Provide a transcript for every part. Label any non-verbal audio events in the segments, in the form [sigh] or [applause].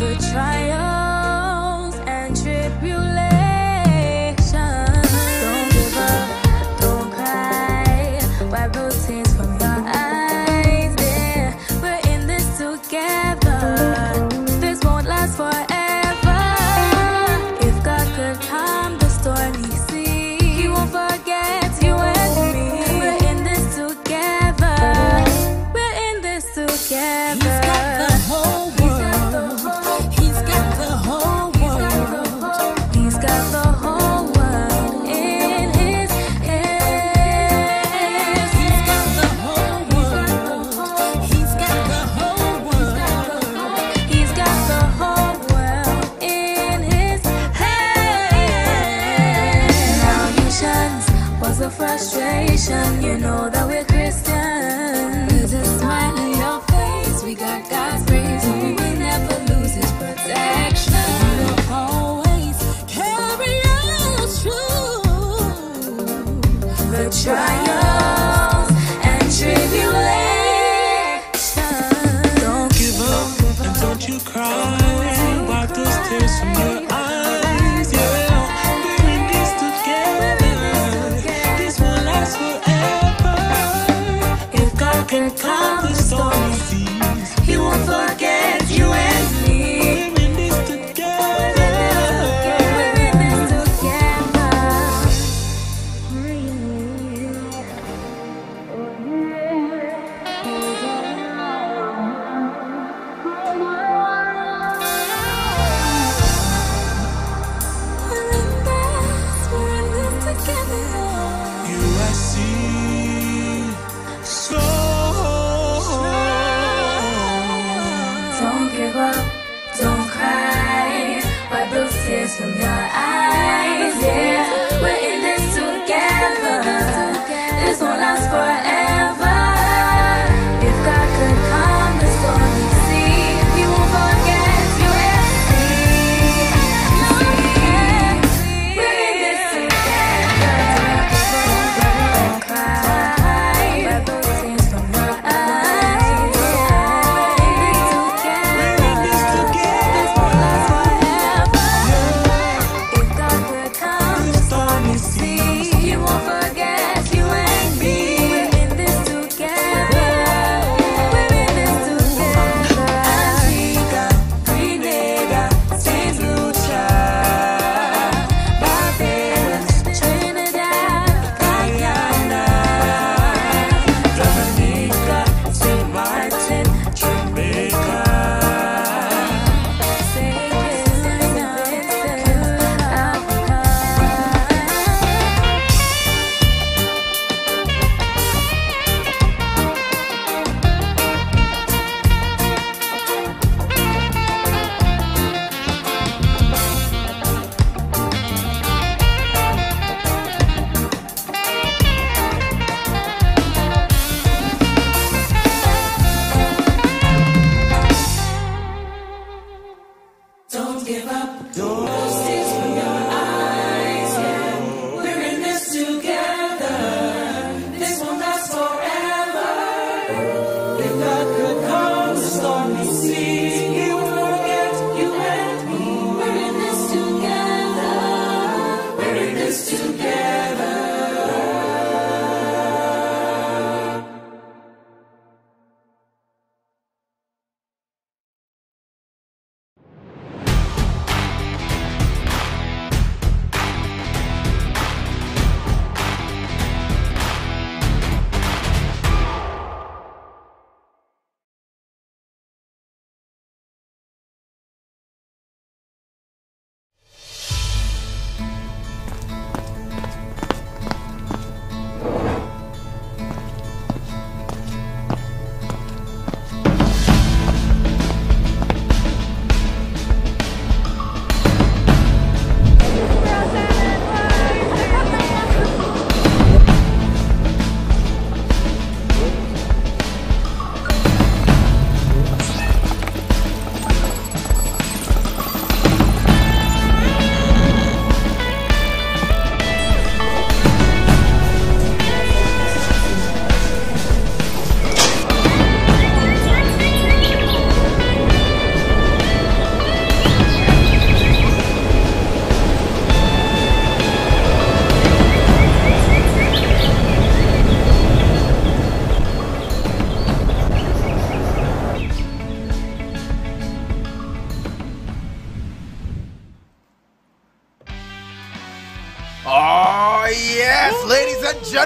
the trials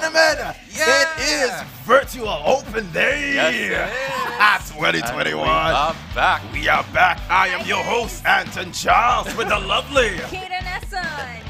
ladies and gentlemen, it is Virtual Open Day Yes, it [laughs] is. at And 2021. we are back. We are back. I am your host, Anton Charles, with the lovely, Kaden Esson.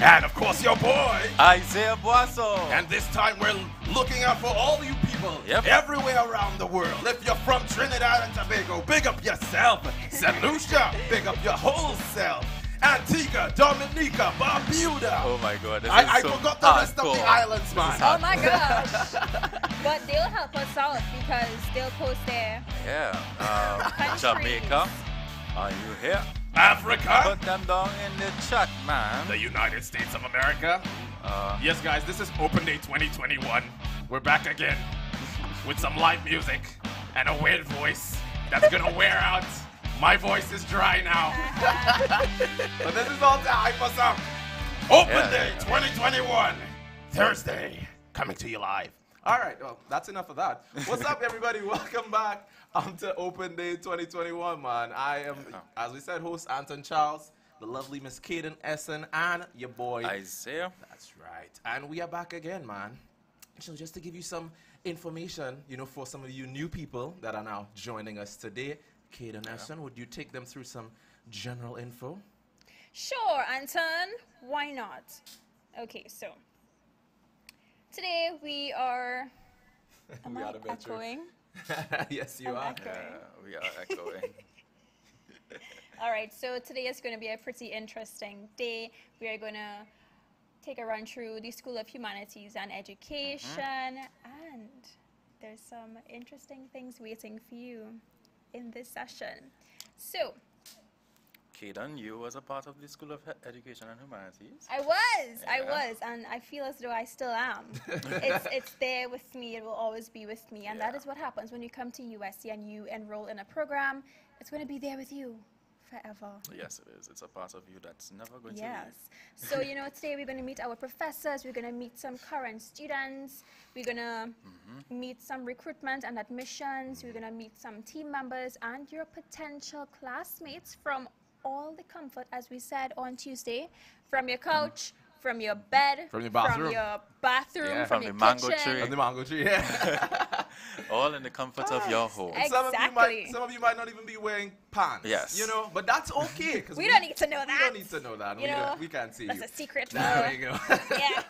and of course, your boy. Isaiah Boasso. And this time we're looking out for all you people Yep. everywhere around the world. If you're from Trinidad and Tobago, big up yourself. [laughs] St. Lucia, big up your whole self. Antigua, Dominica, Barbuda. oh my god. This I, is I so forgot the rest of the islands, man. Oh my gosh. [laughs] but they'll help us out because they'll post there. Yeah. Um, [laughs] Countries. Jamaica. Are you here? Africa, Put them down in the chat, man. the United States of America. Uh, Yes, guys, this is Open Day 2021. We're back again [laughs] with some live music and a weird voice that's gonna wear out. My voice is dry now. [laughs] but this is all to hype us up. Open Yeah. Day 2021, Thursday, coming to you live. All right, well, that's enough of that. What's up, everybody? [laughs] Welcome back um, to Open Day 2021, man. I am, as we said, host Anton Charles, the lovely Miss Kaden Essen, and your boy Isaiah. that's right. And we are back again, man. So just to give you some information, you know, for some of you new people that are now joining us today, Kate and Ashton, would you take them through some general info? Sure, Anton. Why not? Okay, so today we are. [laughs] Am We I are echoing? [laughs] yes, you I'm are. echoing. Uh, we are echoing. [laughs] All right, so today is going to be a pretty interesting day. We are going to take a run through the School of Humanities and Education, and there's some interesting things waiting for you in this session. So, Kaden, you was a part of the School of Education and Humanities. I was, I was, and I feel as though I still am. [laughs] it's it's there with me. It will always be with me, and that Yeah. is what happens when you come to USC and you enroll in a program. It's going to be there with you forever. Yes, it is. It's a part of you that's never going to Yes. So, you know, today we're going to meet our professors, we're going to meet some current students, we're going to Mm-hmm. meet some recruitment and admissions, we're going to meet some team members and your potential classmates from all the comfort, as we said on Tuesday, from your couch. From your bed, From your bathroom. from your bathroom, Yeah. from, From your the mango kitchen. tree. From the mango tree, yeah. [laughs] All in the comfort of your home. Ex- some, of you might, some of you might not even be wearing pants. Yes. You know, but that's okay. 'cause We don't need to know that. We don't need to know that. You we, know, we can't see That's you. a secret. There for- we go. [laughs] Yeah.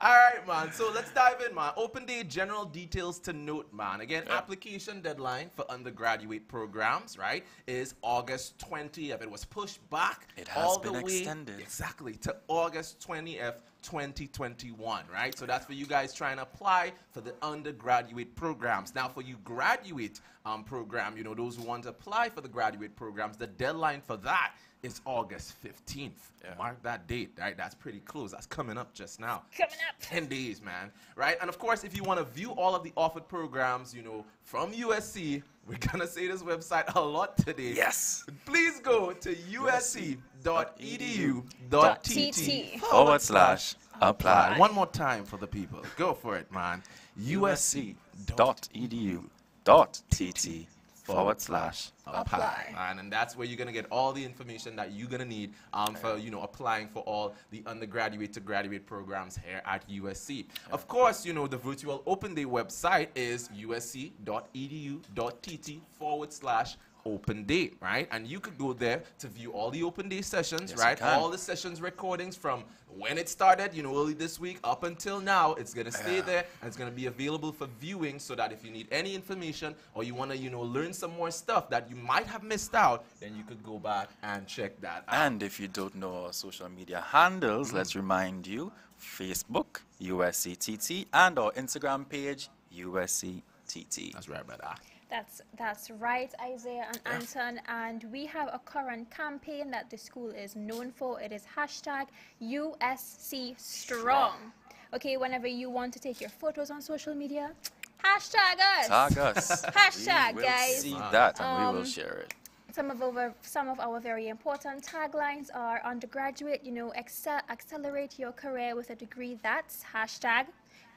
All right, man. So let's dive in, man. Open day general details to note, man. Again, Yeah. application deadline for undergraduate programs, right, is August 20th. It was pushed back It has all been the way extended. exactly to August 20th. 2021, right? So that's for you guys trying to apply for the undergraduate programs. Now, for you graduate um, program, you know, those who want to apply for the graduate programs, the deadline for that is August 15th. Yeah. Mark that date, right? That's pretty close. That's coming up just now. Coming up. 10 days, man. Right? And of course, if you want to view all of the offered programs, you know, from USC, we're going to say this website a lot today. Yes. Please go to usc.edu.tt TT. Forward slash apply. One more time for the people. Go for it, man. usc.edu.tt forward slash apply. And, and that's where you're gonna get all the information that you're gonna need um, for you know applying for all the undergraduate to graduate programs here at USC. Of course, you know the virtual open day website is usc.edu.tt forward slash open day, right? And you could go there to view all the open day sessions, Yes, right? All the sessions recordings from when it started, you know, early this week up until now. It's gonna stay Yeah. there and it's gonna be available for viewing so that if you need any information or you wanna, you know, learn some more stuff that you might have missed out, then you could go back and check that out. And if you don't know our social media handles, let's mm-hmm. remind you Facebook, USCTT, and our Instagram page, USCTT. That's right, brother. That's that's right, Isaiah and Anton. And we have a current campaign that the school is known for. It is hashtag USC Strong. Okay, whenever you want to take your photos on social media, hashtag us. Tag us. [laughs] Hashtag, we will guys. see that and we Um, will share it. Some of our some of our very important taglines are undergraduate, you know, excel, accelerate your career with a degree that's hashtag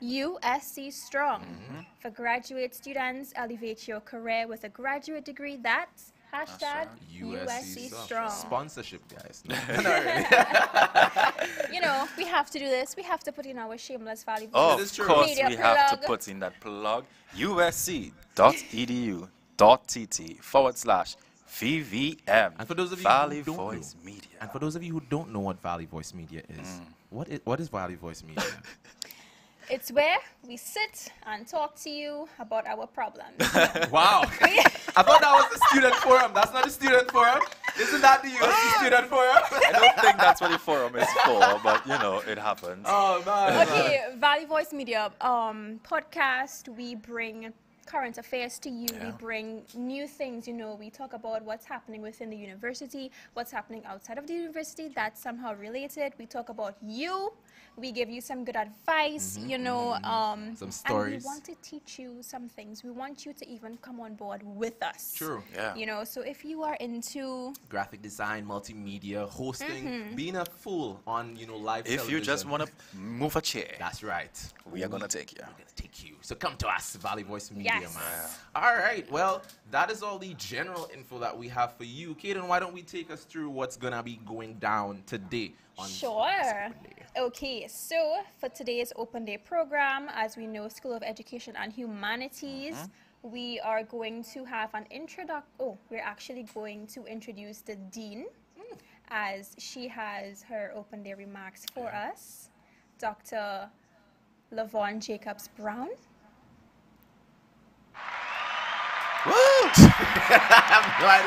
USC Strong. Mm-hmm. For graduate students, elevate your career with a graduate degree that's hashtag USC Strong. Sponsorship, guys. [laughs] [laughs] You know, we have to do this. We have to put in our shameless value. Voice. Of course, Media we have to put in that plug. usc.edu.tt forward slash VVM. And for those of you Valley who don't Voice know, Media. and for those of you who don't know what Valley Voice Media is, Mm. what is what is Valley Voice Media? [laughs] It's where we sit and talk to you about our problems. [laughs] wow, [laughs] I thought that was the student forum. That's not the student forum. Isn't that the USC student forum? I don't think that's what the forum is for, but you know, it happens. oh man. okay, Valley Voice Media um, podcast. We bring current affairs to you. We bring new things. You know, we talk about what's happening within the university, what's happening outside of the university that's somehow related. We talk about you. We give you some good advice. You know, um, Some And stories. we want to teach you some things. We want you to even come on board with us. True. Yeah. You know, so if you are into Graphic design, multimedia, hosting, Mm-hmm. being a fool on you know live. if you just want to move a chair, That's right. we are going to take you. We're gonna take you. So come to us, Valley Voice Media, Yes. man. All right. Well, that is all the general info that we have for you, Kaden. Why don't we take us through what's gonna be going down today on Sure. Okay, so for today's Open Day program, as we know, School of Education and Humanities, we are going to have an introduction. Oh, we're actually going to introduce the Dean as she has her Open Day remarks for us, Dr. Lavon Jacobs Brown. [laughs]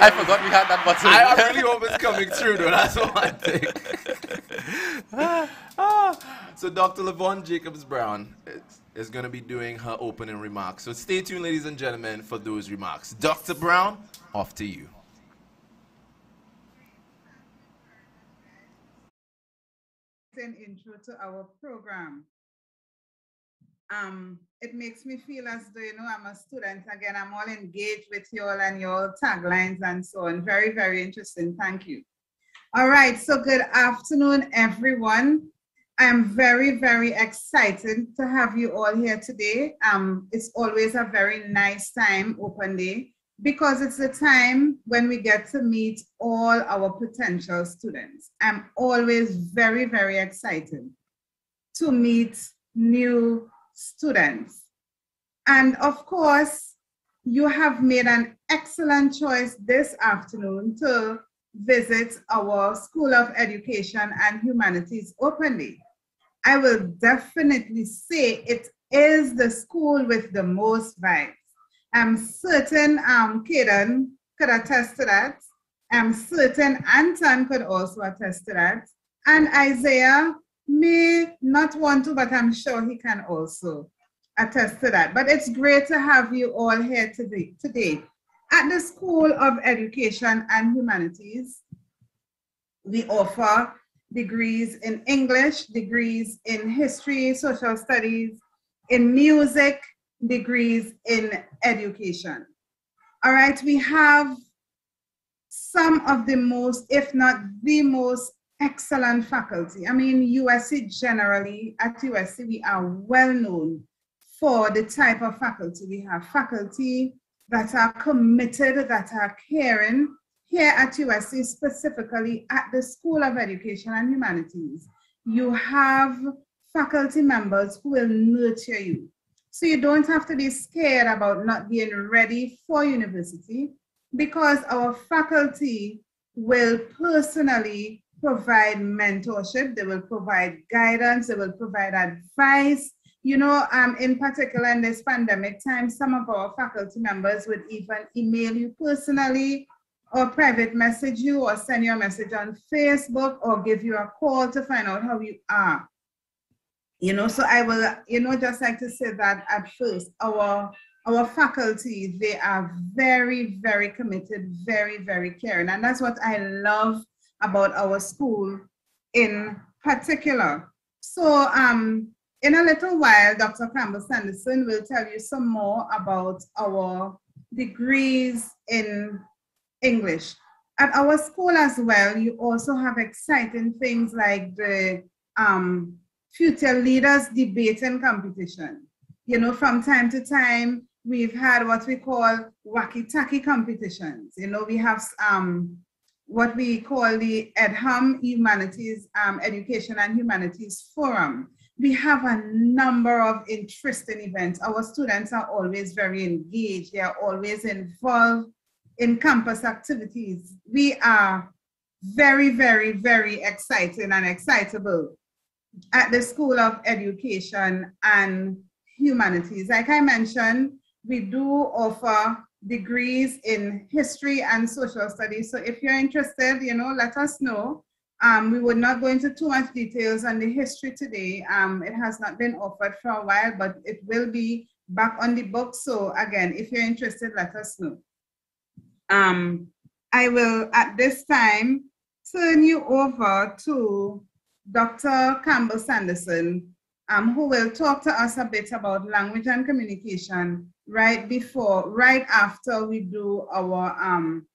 I forgot we had that button. I, I really hope it's coming through, though. That's one thing. [laughs] Ah, so Dr. Lavon Jacobs Brown is, is going to be doing her opening remarks. So stay tuned, ladies and gentlemen, for those remarks. Dr. Brown, off to you. an intro to our program. Um, it makes me feel as though, you know, I'm a student again. I'm all engaged with you all and your taglines and so on. Very, very interesting. Thank you. All right. So good afternoon, everyone. I'm very, very excited to have you all here today. Um, it's always a very nice time, open day, because it's the time when we get to meet all our potential students. I'm always very, very excited to meet new students. And of course, you have made an excellent choice this afternoon to visit our School of Education and Humanities openly. I will definitely say it is the school with the most vibes. I'm certain um, Kaden could attest to that. I'm certain Anton could also attest to that. And Isaiah may not want to, but I'm sure he can also attest to that. But it's great to have you all here today. today. At the School of Education and Humanities, we offer degrees in English, degrees in history, social studies, in music, degrees in education. All right, we have some of the most, if not the most excellent faculty. I mean, USC generally, at USC, we are well known for the type of faculty we have. Faculty that are committed, that are caring. Here at USC, specifically at the School of Education and Humanities, you have faculty members who will nurture you. So you don't have to be scared about not being ready for university because our faculty will personally provide mentorship, they will provide guidance, they will provide advice. You know, um, in particular in this pandemic time, some of our faculty members would even email you personally or private message you or send you a message on Facebook or give you a call to find out how you are. You know, so I will, you know, just like to say that at first, our our faculty, they are very, very committed, very, very caring. And that's what I love about our school in particular. So um, in a little while, Dr. Campbell Sanderson will tell you some more about our degrees in English. At our school as well, you also have exciting things like the um, Future Leaders Debating Competition. You know, from time to time, we've had what we call wacky tacky competitions. You know, we have um, what we call the EdHum Humanities um, Education and Humanities Forum. We have a number of interesting events. Our students are always very engaged. They are always involved in campus activities. We are very, very, very exciting and excitable at the School of Education and Humanities. Like I mentioned, we do offer degrees in history and social studies. So if you're interested, you know, let us know. Um, we would not go into too much details on the history today. Um, it has not been offered for a while, but it will be back on the book. So again, if you're interested, let us know. Um, I will at this time turn you over to Dr. Campbell Sanderson, um, who will talk to us a bit about language and communication right before, right after we do our um,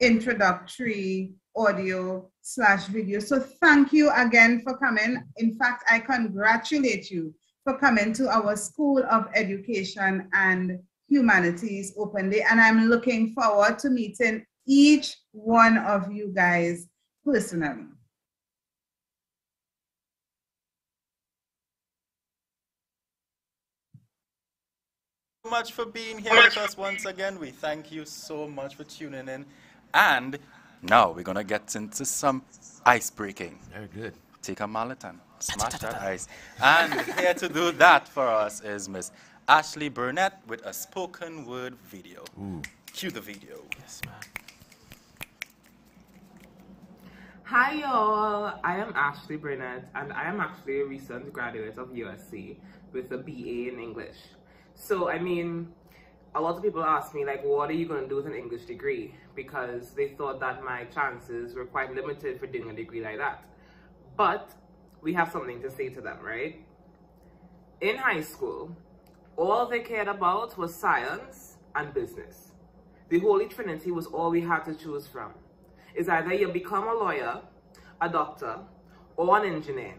introductory audio slash video. So thank you again for coming. In fact, I congratulate you for coming to our School of Education and Humanities Open Day. And I'm looking forward to meeting each one of you guys personally. so much for being here with us once again. We thank you so much for tuning in. And now we're going to get into some ice breaking. Very good. Take a mallet and smash that ice. And here to do that for us is Miss Ashley Burnett with a spoken word video. Ooh. Cue the video. Yes, man. Hi y'all, I am Ashley Burnett and I am actually a recent graduate of USC with a BA in English. So I mean, a lot of people ask me like, what are you going to do with an English degree? Because they thought that my chances were quite limited for doing a degree like that. But we have something to say to them, right? In high school, all they cared about was science and business. The Holy Trinity was all we had to choose from. It's either you become a lawyer, a doctor, or an engineer.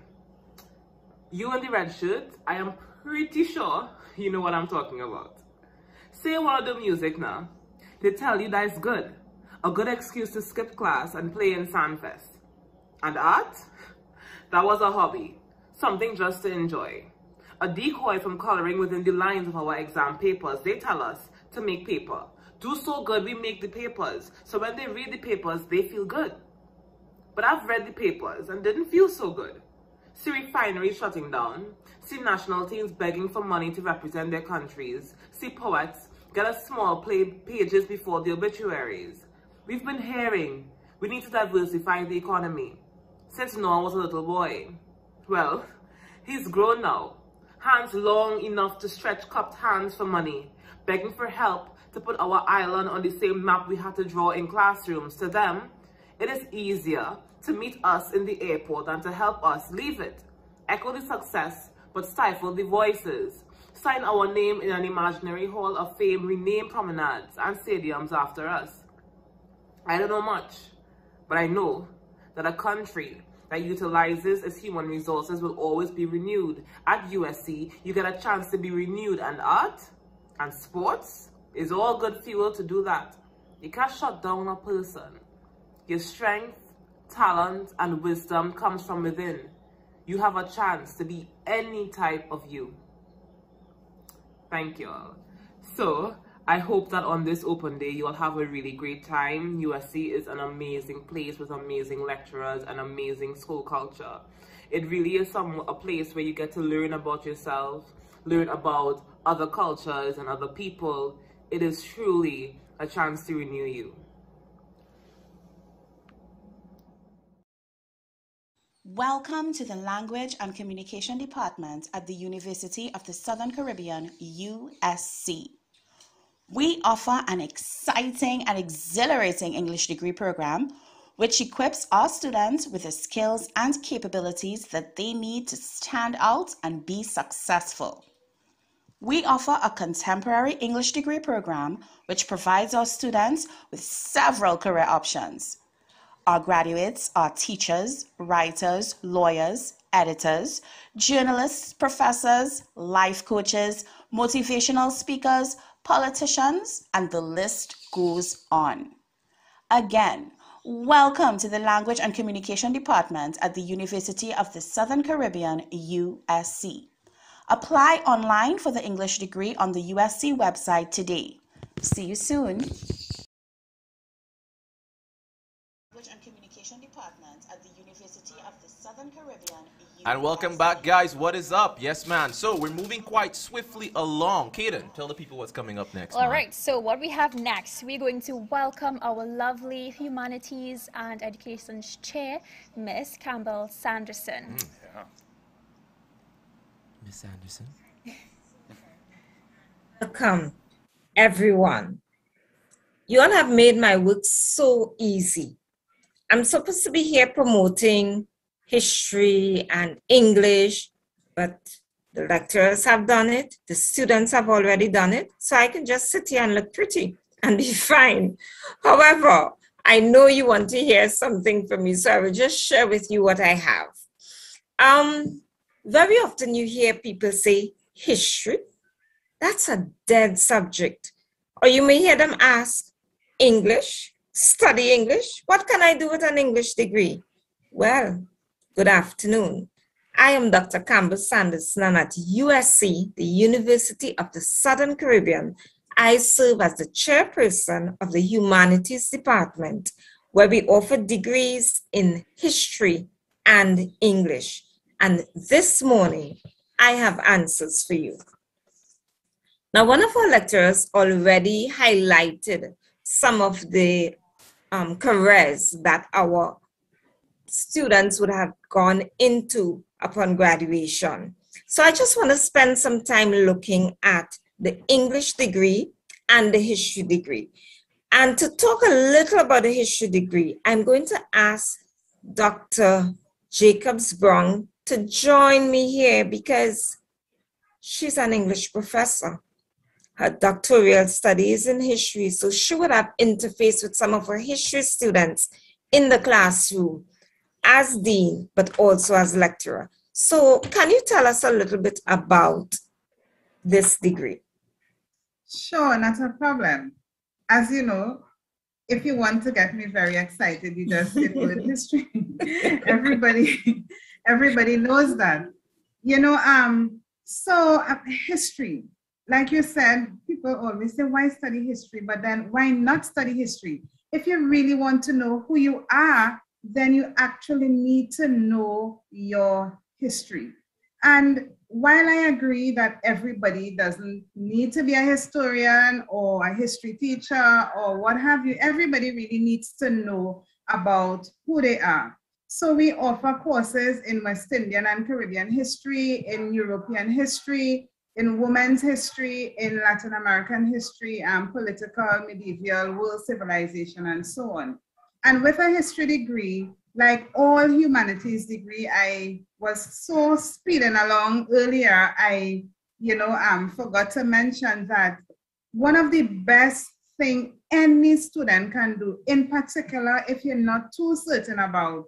You in the red shirt, I am pretty sure you know what I'm talking about. Say to do music now. They tell you that it's good. A good excuse to skip class and play in Sandfest. And art? That was a hobby. Something just to enjoy. A decoy from coloring within the lines of our exam papers. They tell us to make paper. Do so good we make the papers. So when they read the papers, they feel good. But I've read the papers and didn't feel so good. See refineries shutting down. See national teams begging for money to represent their countries. See poets get a small play pages before the obituaries. We've been hearing we need to diversify the economy since Noah was a little boy. Well, he's grown now. Hands long enough to stretch cupped hands for money, begging for help to put our island on the same map we had to draw in classrooms. To them, it is easier to meet us in the airport than to help us leave it. Echo the success, but stifle the voices. Sign our name in an imaginary hall of fame, rename promenades and stadiums after us. I don't know much, but I know that a country that utilizes its human resources will always be renewed. At USC, you get a chance to be renewed and art and sports is all good fuel to do that. You can't shut down a person. Your strength, talent, and wisdom comes from within. You have a chance to be any type of you. Thank you all. So, I hope that on this open day, you'll have a really great time. USC is an amazing place with amazing lecturers and amazing school culture. It really is some, a place where you get to learn about yourself, learn about other cultures and other people. It is truly a chance to renew you. Welcome to the Language and Communication Department at the University of the Southern Caribbean, USC. We offer an exciting and exhilarating English degree program which equips our students with the skills and capabilities that they need to stand out and be successful. We offer a contemporary English degree program which provides our students with several career options. Our graduates are teachers, writers, lawyers, editors, journalists, professors, life coaches, motivational speakers, politicians, and the list goes on. Again, Welcome to the Language and Communication Department at the University of the Southern Caribbean, USC. Apply online for the English degree on the USC website today. See you soon. Language and Communication Department at the University of the Southern Caribbean, And welcome back, guys. What is up? Yes, man. So we're moving quite swiftly along. Kaden, tell the people what's coming up next. All man. right, so what we have next, we're going to welcome our lovely Humanities and Education Chair, Miss Campbell Sanderson. Mm. Miss Anderson. [laughs] Welcome, everyone. You all have made my work so easy. I'm supposed to be here promoting history and English, but the lecturers have done it, the students have already done it, so I can just sit here and look pretty and be [laughs] fine. However, I know you want to hear something from me, so I will just share with you what I have. Um, very often you hear people say history. That's a dead subject. Or you may hear them ask, English, study English. What can I do with an English degree? Well, good afternoon. I am Dr. Campbell Sanderson, and at USC, the University of the Southern Caribbean, I serve as the chairperson of the Humanities Department, where we offer degrees in history and English. And this morning, I have answers for you. Now, one of our lecturers already highlighted some of the um, careers that our students would have gone into upon graduation. So I just want to spend some time looking at the English degree and the history degree. And to talk a little about the history degree, I'm going to ask Dr. Jacobs Brown to join me here because she's an English professor. Her doctoral studies in history, so she would have interfaced with some of her history students in the classroom as dean, but also as lecturer. So, can you tell us a little bit about this degree? Sure, not a problem. As you know, if you want to get me very excited, you just word history. [laughs] everybody, everybody knows that. You know, um, so uh, history, like you said, people always say, why study history? But then why not study history? If you really want to know who you are, then you actually need to know your history. And while I agree that everybody doesn't need to be a historian or a history teacher or what have you, everybody really needs to know about who they are. So we offer courses in West Indian and Caribbean history, in European history, in women's history, in Latin American history, and political, medieval, world civilization, and so on. And with a history degree, like all humanities degree, I was so speeding along earlier. I, you know, um, forgot to mention that one of the best thing any student can do, in particular, if you're not too certain about,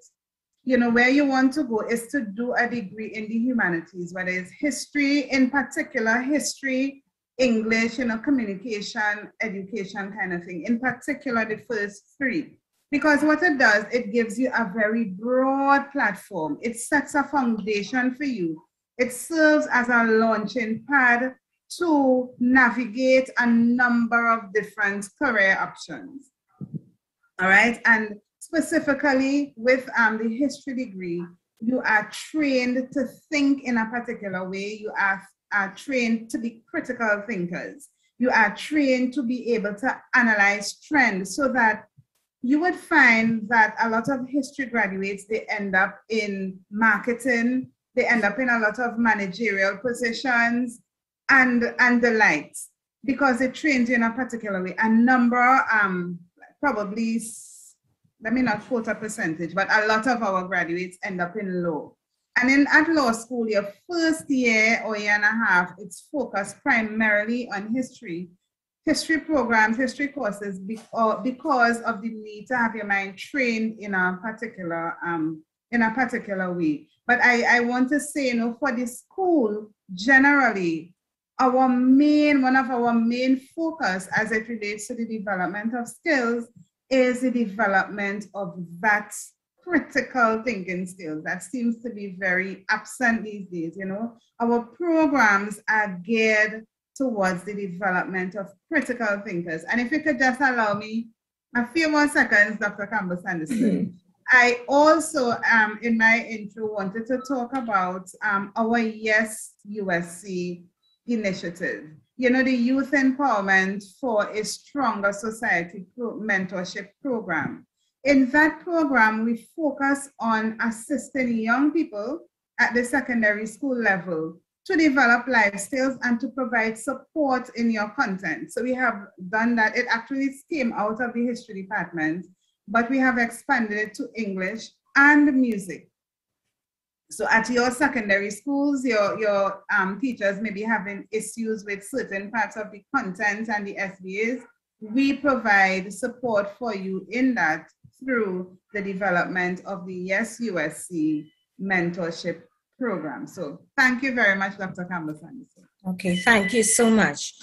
you know, where you want to go, is to do a degree in the humanities, whether it's history, in particular, history, English, you know, communication, education kind of thing. In particular, the first three. Because what it does, it gives you a very broad platform. It sets a foundation for you. It serves as a launching pad to navigate a number of different career options. All right. And specifically with um, the history degree, you are trained to think in a particular way. You are, are trained to be critical thinkers. You are trained to be able to analyze trends so that you would find that a lot of history graduates they end up in marketing they end up in a lot of managerial positions and and the likes because it trains you in a particular way a number um probably let me not quote a percentage but a lot of our graduates end up in law and in at law school your first year or year and a half it's focused primarily on history history programs, history courses, because of the need to have your mind trained in a particular um, in a particular way. But I, I want to say, you know, for the school generally, our main one of our main focus as it relates to the development of skills is the development of that critical thinking skills that seems to be very absent these days. You know, our programs are geared towards the development of critical thinkers. And if you could just allow me a few more seconds, Dr. Campbell Sanderson. I also, um, in my intro, wanted to talk about um, our Yes USC initiative. You know, the Youth Empowerment for a Stronger Society mentorship program. In that program, we focus on assisting young people at the secondary school level to develop life skills and to provide support in your content. So we have done that. It actually came out of the history department, but we have expanded it to English and music. So at your secondary schools, your, your um, teachers may be having issues with certain parts of the content and the SBAs. We provide support for you in that through the development of the Yes USC mentorship program. So thank you very much, Dr. Campbell. Okay, thank you so much.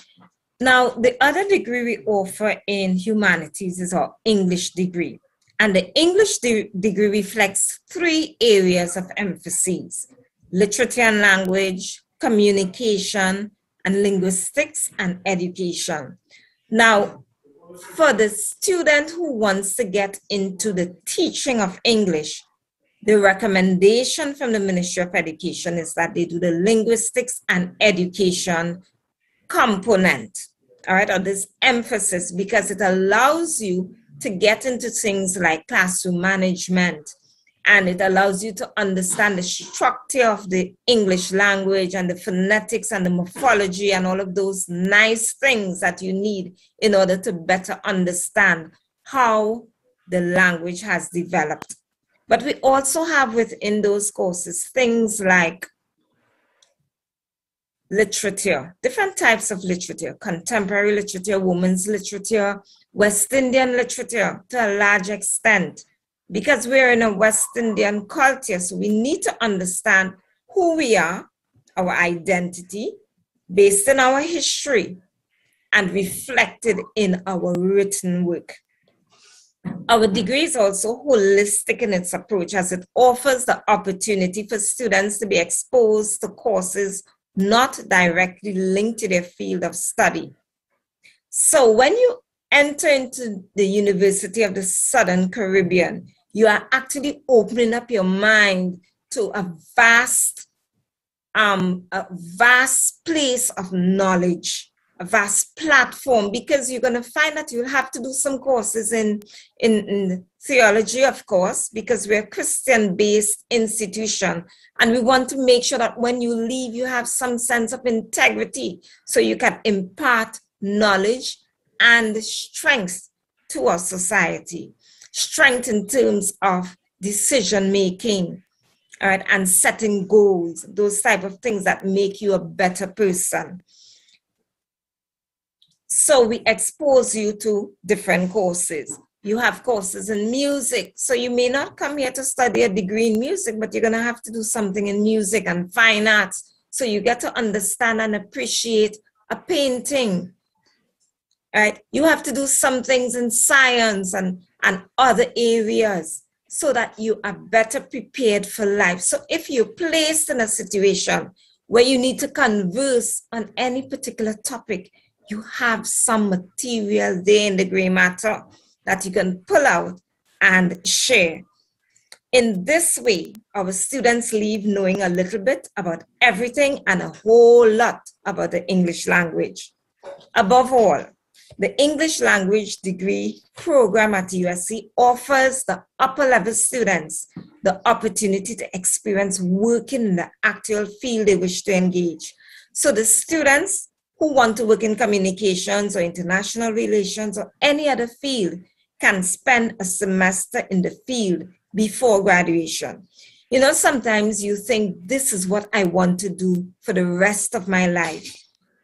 Now, the other degree we offer in humanities is our English degree. And the English de- degree reflects three areas of emphasis literature and language, communication, and linguistics and education. Now, for the student who wants to get into the teaching of English, the recommendation from the Ministry of Education is that they do the linguistics and education component, all right, or this emphasis, because it allows you to get into things like classroom management and it allows you to understand the structure of the English language and the phonetics and the morphology and all of those nice things that you need in order to better understand how the language has developed. But we also have within those courses things like literature, different types of literature, contemporary literature, women's literature, West Indian literature to a large extent, because we're in a West Indian culture. So we need to understand who we are, our identity, based on our history, and reflected in our written work. Our degree is also holistic in its approach as it offers the opportunity for students to be exposed to courses not directly linked to their field of study. So when you enter into the University of the Southern Caribbean, you are actually opening up your mind to a vast, um, a vast place of knowledge, a vast platform, because you're going to find that you'll have to do some courses in, in, in theology, of course, because we're a Christian-based institution, and we want to make sure that when you leave, you have some sense of integrity, so you can impart knowledge and strength to our society. Strength in terms of decision making, all right, and setting goals, those type of things that make you a better person. So we expose you to different courses. You have courses in music. So you may not come here to study a degree in music, but you're going to have to do something in music and fine arts. So you get to understand and appreciate a painting, right? You have to do some things in science and, and other areas so that you are better prepared for life. So if you're placed in a situation where you need to converse on any particular topic, you have some material there in the gray matter that you can pull out and share. In this way, our students leave knowing a little bit about everything and a whole lot about the English language. Above all, the English language degree program at USC offers the upper level students the opportunity to experience working in the actual field they wish to engage. So the students who want to work in communications or international relations or any other field can spend a semester in the field before graduation. You know, sometimes you think this is what I want to do for the rest of my life.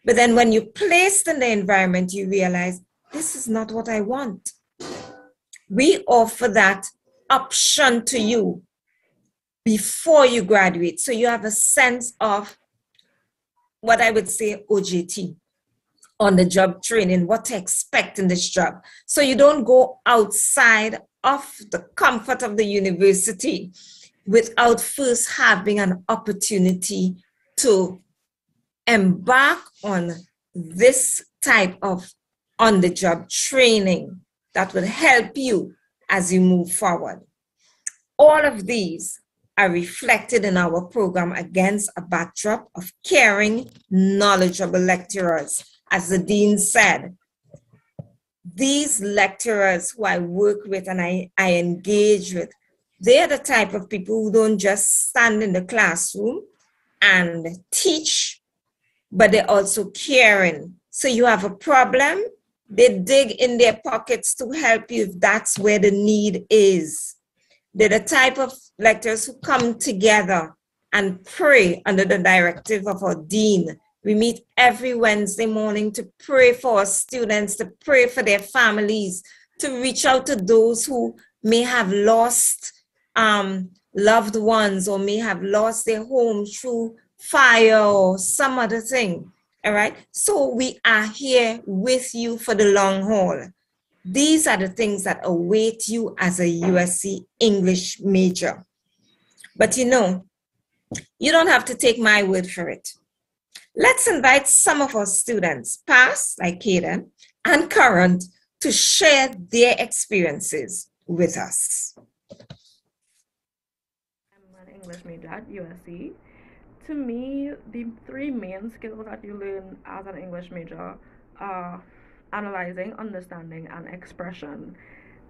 But then when you're placed in the environment, you realize this is not what I want. We offer that option to you before you graduate. So you have a sense of what I would say OJT, on the job training, what to expect in this job. So you don't go outside of the comfort of the university without first having an opportunity to embark on this type of on the job training that will help you as you move forward. All of these are reflected in our program against a backdrop of caring, knowledgeable lecturers. As the dean said, these lecturers who I work with and I, I engage with, they're the type of people who don't just stand in the classroom and teach, but they're also caring. So you have a problem, they dig in their pockets to help you if that's where the need is. They're the type of lecturers who come together and pray under the directive of our dean. We meet every Wednesday morning to pray for our students, to pray for their families, to reach out to those who may have lost um, loved ones or may have lost their home through fire or some other thing. All right. So we are here with you for the long haul. These are the things that await you as a USC English major. But you know, you don't have to take my word for it. Let's invite some of our students, past like Kaden, and current, to share their experiences with us. I'm an English major at USC. To me, the three main skills that you learn as an English major are analyzing, understanding, and expression.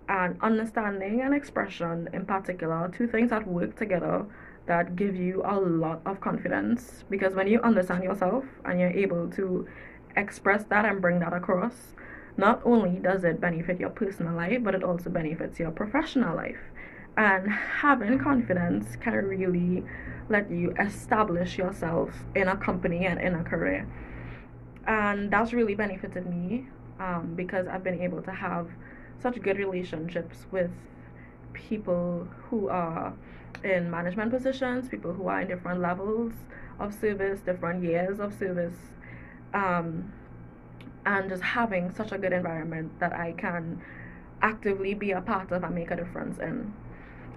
And understanding and expression, in particular, two things that work together that give you a lot of confidence. Because when you understand yourself and you're able to express that and bring that across, not only does it benefit your personal life, but it also benefits your professional life. And having confidence can really let you establish yourself in a company and in a career. And that's really benefited me um, because I've been able to have such good relationships with people who are in management positions, people who are in different levels of service, different years of service, um, and just having such a good environment that I can actively be a part of and make a difference in.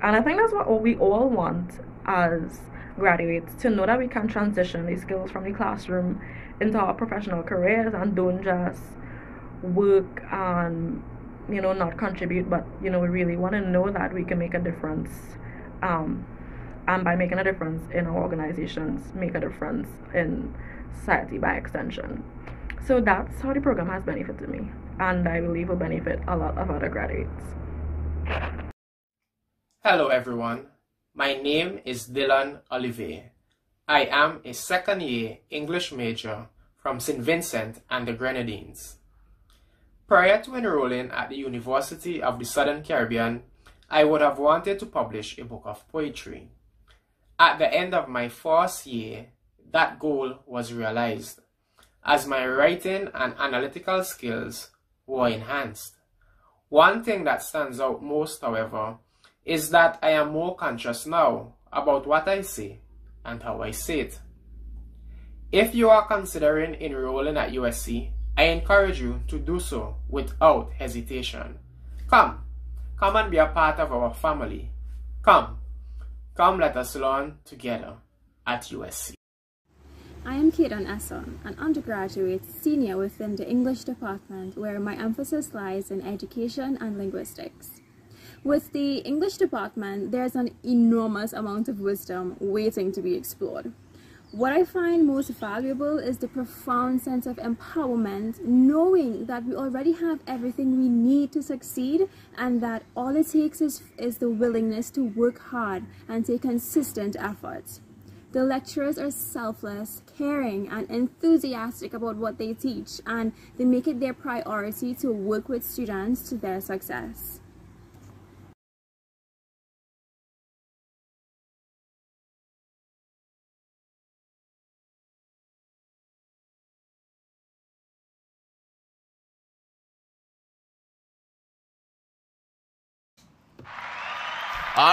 And I think that's what we all want as graduates to know that we can transition these skills from the classroom into our professional careers and don't just work and you know not contribute but you know we really want to know that we can make a difference um, and by making a difference in our organizations make a difference in society by extension. So that's how the program has benefited me and i believe will benefit a lot of other graduates Hello everyone, my name is Dylan Olivier. I am a second year English major from St. Vincent and the Grenadines. Prior to enrolling at the University of the Southern Caribbean, I would have wanted to publish a book of poetry. At the end of my first year, that goal was realized, as my writing and analytical skills were enhanced. One thing that stands out most, however, is that I am more conscious now about what I say and how I say it. If you are considering enrolling at USC, I encourage you to do so without hesitation. Come, come and be a part of our family. Come, come let us learn together at USC. I am Kaden Essa, an undergraduate senior within the English department where my emphasis lies in education and linguistics. With the English department, there's an enormous amount of wisdom waiting to be explored. What I find most valuable is the profound sense of empowerment, knowing that we already have everything we need to succeed and that all it takes is, is the willingness to work hard and take consistent efforts. The lecturers are selfless, caring, and enthusiastic about what they teach, and they make it their priority to work with students to their success.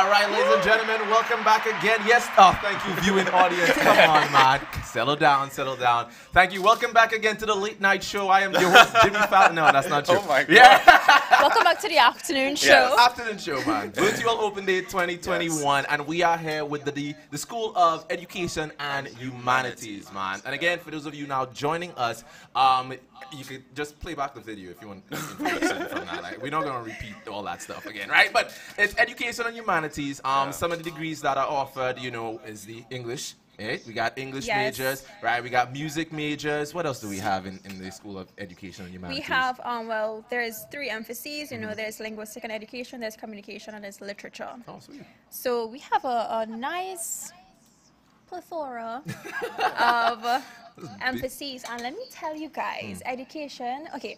All right, ladies and gentlemen, welcome back again. Yes, oh, thank you, viewing audience. Come on, [laughs] man. Settle down, settle down. Thank you. Welcome back again to the late night show. I am your host, [laughs] Jimmy Fallon. No, that's not true. Oh my God. Yeah. Welcome back to the afternoon show. Yes, afternoon show, man. [laughs] Virtual Open Day 2021, and we are here with the, the the School of Education and Humanities, man. And again, for those of you now joining us, um, you could just play back the video if you want information from that. Like, we're not gonna repeat all that stuff again, right? But it's Education and Humanities. Um, some of the degrees that are offered, you know, is the English. We got English Yes. majors, right? We got music majors. What else do we have in, in the School of Education and Humanities? We have, um, well, there's three emphases. You know, there's linguistic and education, there's communication, and there's literature. Oh, sweet. So we have a, a nice plethora [laughs] of emphases. And let me tell you guys, education, okay.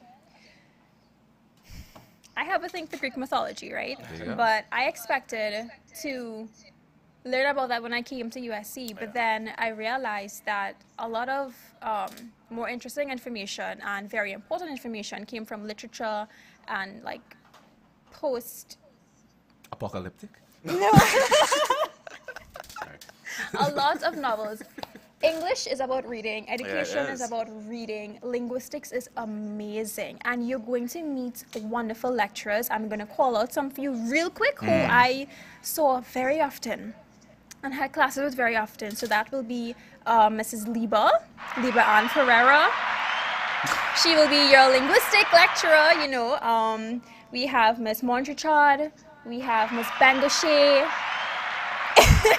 I have a thing for Greek mythology, right? There you go. But I expected to learn about that when I came to USC, but then I realized that a lot of um, more interesting information and very important information came from literature and like post Apocalyptic. no. [laughs] [laughs] a lot of novels. English is about reading, education is. is. about reading, linguistics is amazing, and you're going to meet wonderful lecturers. I'm going to call out some for you real quick who Mm. I saw very often and had classes with very often. So that will be uh, Mrs. Lieber, Lieber Ann Ferreira. She will be your linguistic lecturer, you know. Um, we have Miss Montrichard, we have Miss Bangoshe.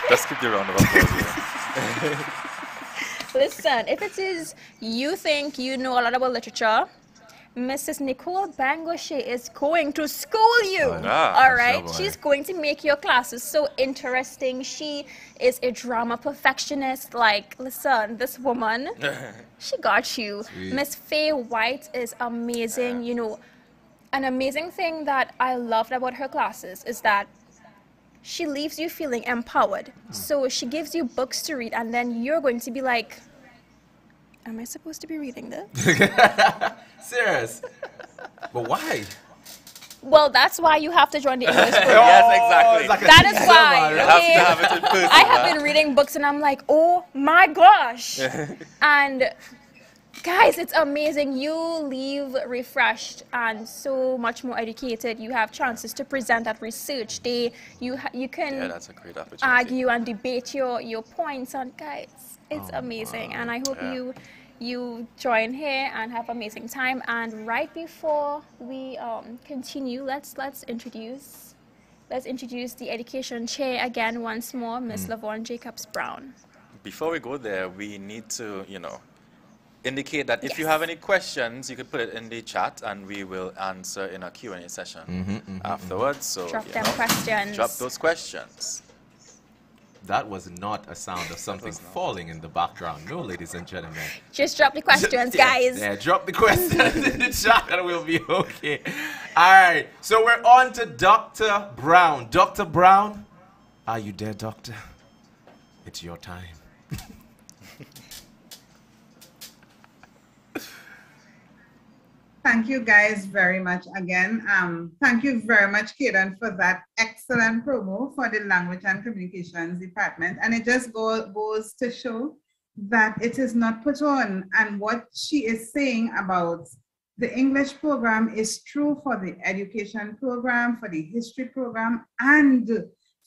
Let's keep the round of applause. [laughs] Listen, if it is you think you know a lot about literature, Mrs. Nicole Bangoshe is going to school you. Ah, all right? She's going to make your classes so interesting. She is a drama perfectionist. Like, listen, this woman, [laughs] she got you. Sweet. Miss Faye White is amazing. You know, an amazing thing that I loved about her classes is that she leaves you feeling empowered. So she gives you books to read, and then you're going to be like, Am I supposed to be reading this? [laughs] Serious. But why? Well, that's why you have to join the English program. [laughs] Yes, exactly. like That is why. man. You have to okay? have person, I have been reading books and I'm like, oh my gosh. [laughs] and guys, it's amazing. You leave refreshed and so much more educated. You have chances to present at research day. You ha- you can Yeah, that's a great opportunity. argue and debate your your points on guys. It's Oh, amazing, and I hope Yeah. you you join here and have amazing time. And right before we um, continue, let's let's introduce let's introduce the education chair again once more, Miss Mm. Lavon Jacobs Brown. Before we go there, we need to, you know, indicate that if you have any questions, you could put it in the chat and we will answer in a Q&A session Mhm, mhm, afterwards. So, Drop them know, questions. Drop those questions. That was not a sound of [laughs] something falling in the background. No, ladies and gentlemen. Just drop the questions, [laughs] Yeah, guys. Yeah, drop the questions in the chat and we'll be okay. All right, so we're on to Dr. Brown. Dr. Brown, are you there, Doctor? It's your time. [laughs] Thank you guys very much again. Um, thank you very much, Kaden, for that excellent promo for the Language and Communications Department. And it just go, goes to show that it is not put on. And what she is saying about the English program is true for the education program, for the history program, and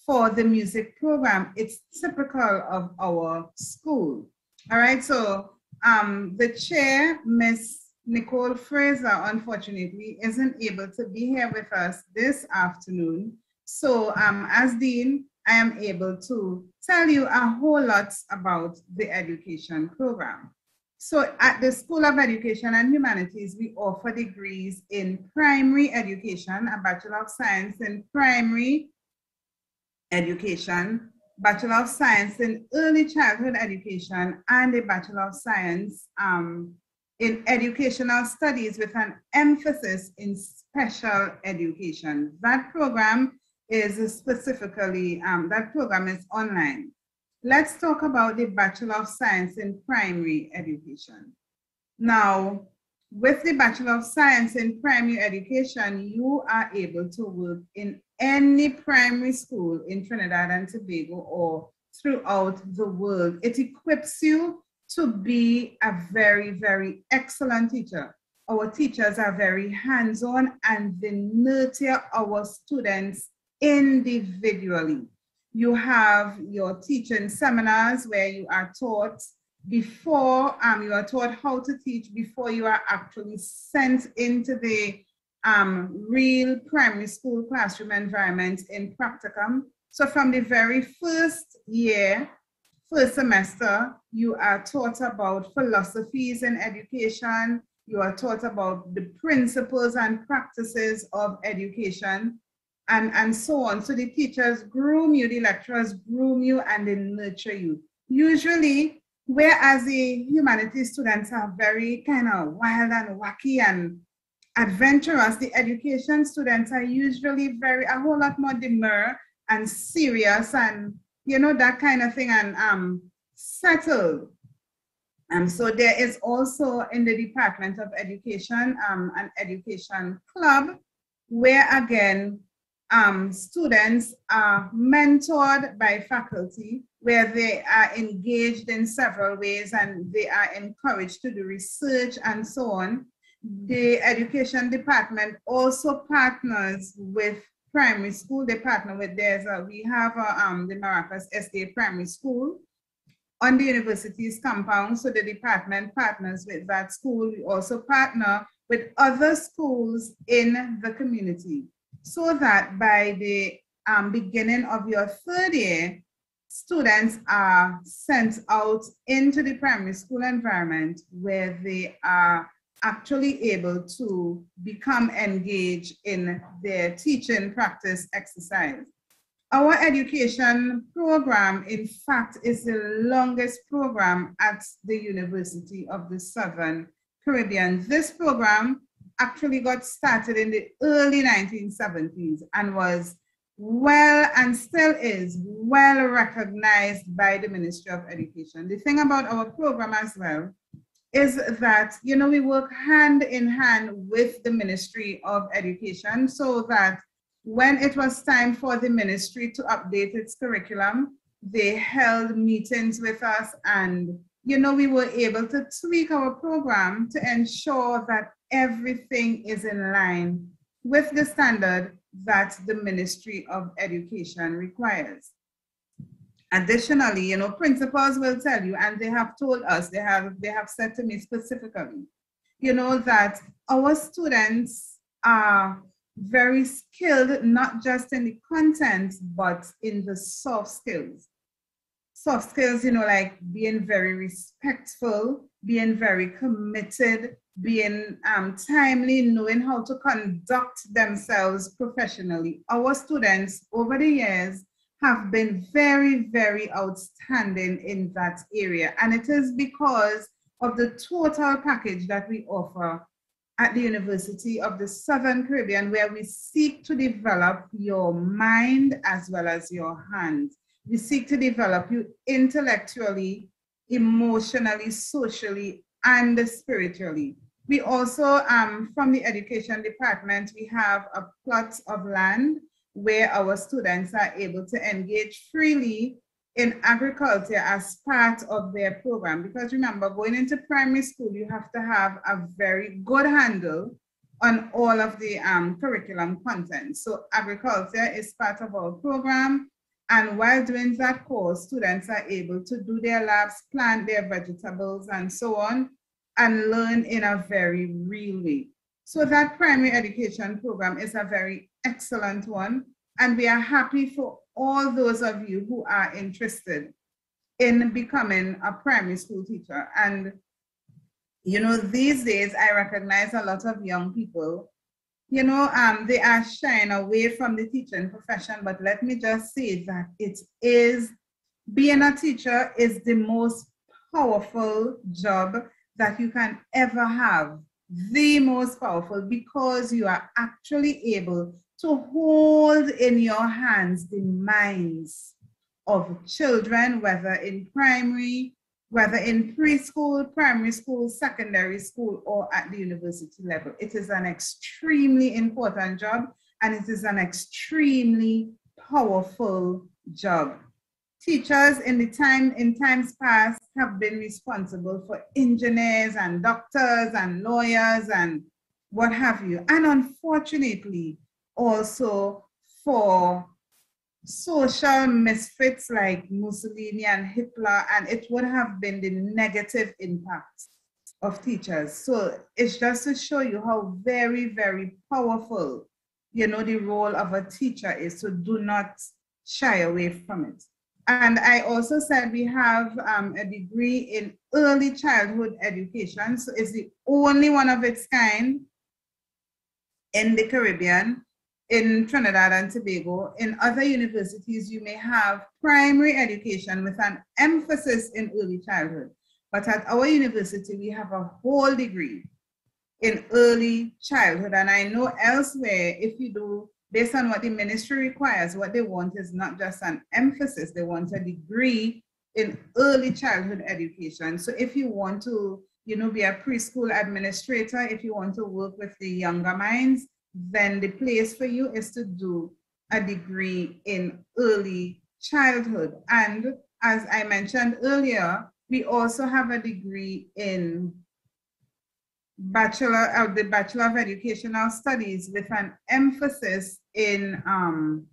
for the music program. It's typical of our school. All right, so um, the chair, Miss Nicole Fraser, unfortunately, isn't able to be here with us this afternoon. So um, as Dean, I am able to tell you a whole lot about the education program. So at the School of Education and Humanities, we offer degrees in primary education, a Bachelor of Science in primary education, Bachelor of Science in early childhood education, and a Bachelor of Science um, in educational studies with an emphasis in special education. That program is specifically, um, that program is online. Let's talk about the Bachelor of Science in primary education. Now, with the Bachelor of Science in primary education, you are able to work in any primary school in Trinidad and Tobago or throughout the world. It equips you to be a very, very excellent teacher. Our teachers are very hands on and they nurture our students individually. You have your teaching seminars where you are taught before um, you are taught how to teach before you are actually sent into the um, real primary school classroom environment in practicum. So from the very first year, first semester, you are taught about philosophies in education. You are taught about the principles and practices of education and, and so on. So the teachers groom you, the lecturers groom you, and they nurture you. Usually, whereas the humanities students are very kind of wild and wacky and adventurous, the education students are usually very a whole lot more demure and serious and you know that kind of thing and um settled. Um, so there is also in the Department of Education um, an education club where again um, students are mentored by faculty where they are engaged in several ways and they are encouraged to do research and so on the education department also partners with primary school. They partner with there's we have a, um, the Maracas SDA Primary School on the university's compound. So the department partners with that school. We also partner with other schools in the community so that by the um, beginning of your third year, students are sent out into the primary school environment where they are actually able to become engaged in their teaching practice exercise. Our education program, in fact, is the longest program at the University of the Southern Caribbean. This program actually got started in the early 1970s and was well and still is well recognized by the Ministry of Education. The thing about our program as well is that you know we work hand in hand with the ministry of education so that when it was time for the ministry to update its curriculum they held meetings with us and you know we were able to tweak our program to ensure that everything is in line with the standard that the ministry of education requires Additionally, you know, principals will tell you, and they have told us, they have they have said to me specifically, you know, that our students are very skilled, not just in the content, but in the soft skills. Soft skills, you know, like being very respectful, being very committed, being um, timely, knowing how to conduct themselves professionally. Our students over the years have been very, very outstanding in that area. And it is because of the total package that we offer at the University of the Southern Caribbean, where we seek to develop your mind as well as your hands. We seek to develop you intellectually, emotionally, socially, and spiritually. We also, um, from the education department, we have a plot of land where our students are able to engage freely in agriculture as part of their program. Because remember, going into primary school, you have to have a very good handle on all of the um, curriculum content. So agriculture is part of our program. And while doing that course, students are able to do their labs, plant their vegetables and so on, and learn in a very real way. So that primary education program is a very excellent one. And we are happy for all those of you who are interested in becoming a primary school teacher. And, you know, these days I recognize a lot of young people, you know, um, they are shying away from the teaching profession. But let me just say that it is, being a teacher is the most powerful job that you can ever have the most powerful because you are actually able to hold in your hands the minds of children, whether in primary, whether in preschool, primary school, secondary school, or at the university level. It is an extremely important job and it is an extremely powerful job. teachers in the time in times past have been responsible for engineers and doctors and lawyers and what have you. And unfortunately, also for social misfits like Mussolini and Hitler, and it would have been the negative impact of teachers. So it's just to show you how very, very powerful, you know, the role of a teacher is. So do not shy away from it. And I also said we have um, a degree in early childhood education. So it's the only one of its kind in the Caribbean, in Trinidad and Tobago. In other universities, you may have primary education with an emphasis in early childhood. But at our university, we have a whole degree in early childhood. And I know elsewhere, if you do, based on what the ministry requires, what they want is not just an emphasis, they want a degree in early childhood education. So if you want to, you know, be a preschool administrator, if you want to work with the younger minds, then the place for you is to do a degree in early childhood. And as I mentioned earlier, we also have a degree in Bachelor of the Bachelor of Educational Studies with an emphasis in um,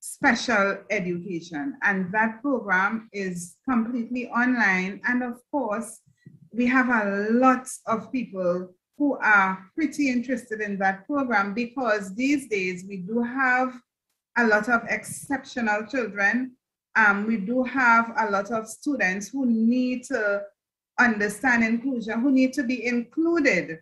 special education. And that program is completely online. And of course, we have a lot of people who are pretty interested in that program because these days we do have a lot of exceptional children. Um, we do have a lot of students who need to understand inclusion, who need to be included,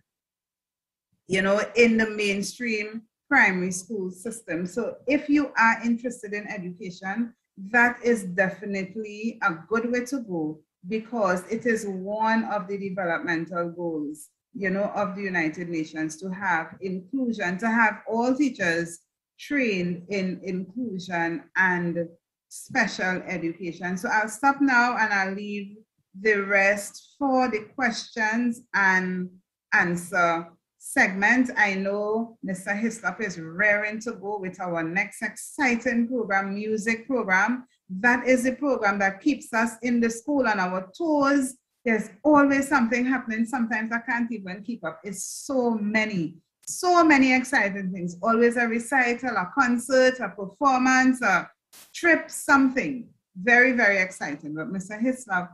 you know, in the mainstream primary school system. So if you are interested in education, that is definitely a good way to go because it is one of the developmental goals, you know, of the United Nations to have inclusion, to have all teachers trained in inclusion and special education. So I'll stop now and I'll leave the rest for the questions and answer segment. I know Mr. Hislop is raring to go with our next exciting program, music program. That is the program that keeps us in the school on our toes. There's always something happening. Sometimes I can't even keep up. It's so many, so many exciting things. Always a recital, a concert, a performance, a trip, something. Very, very exciting. But Mr. Hislop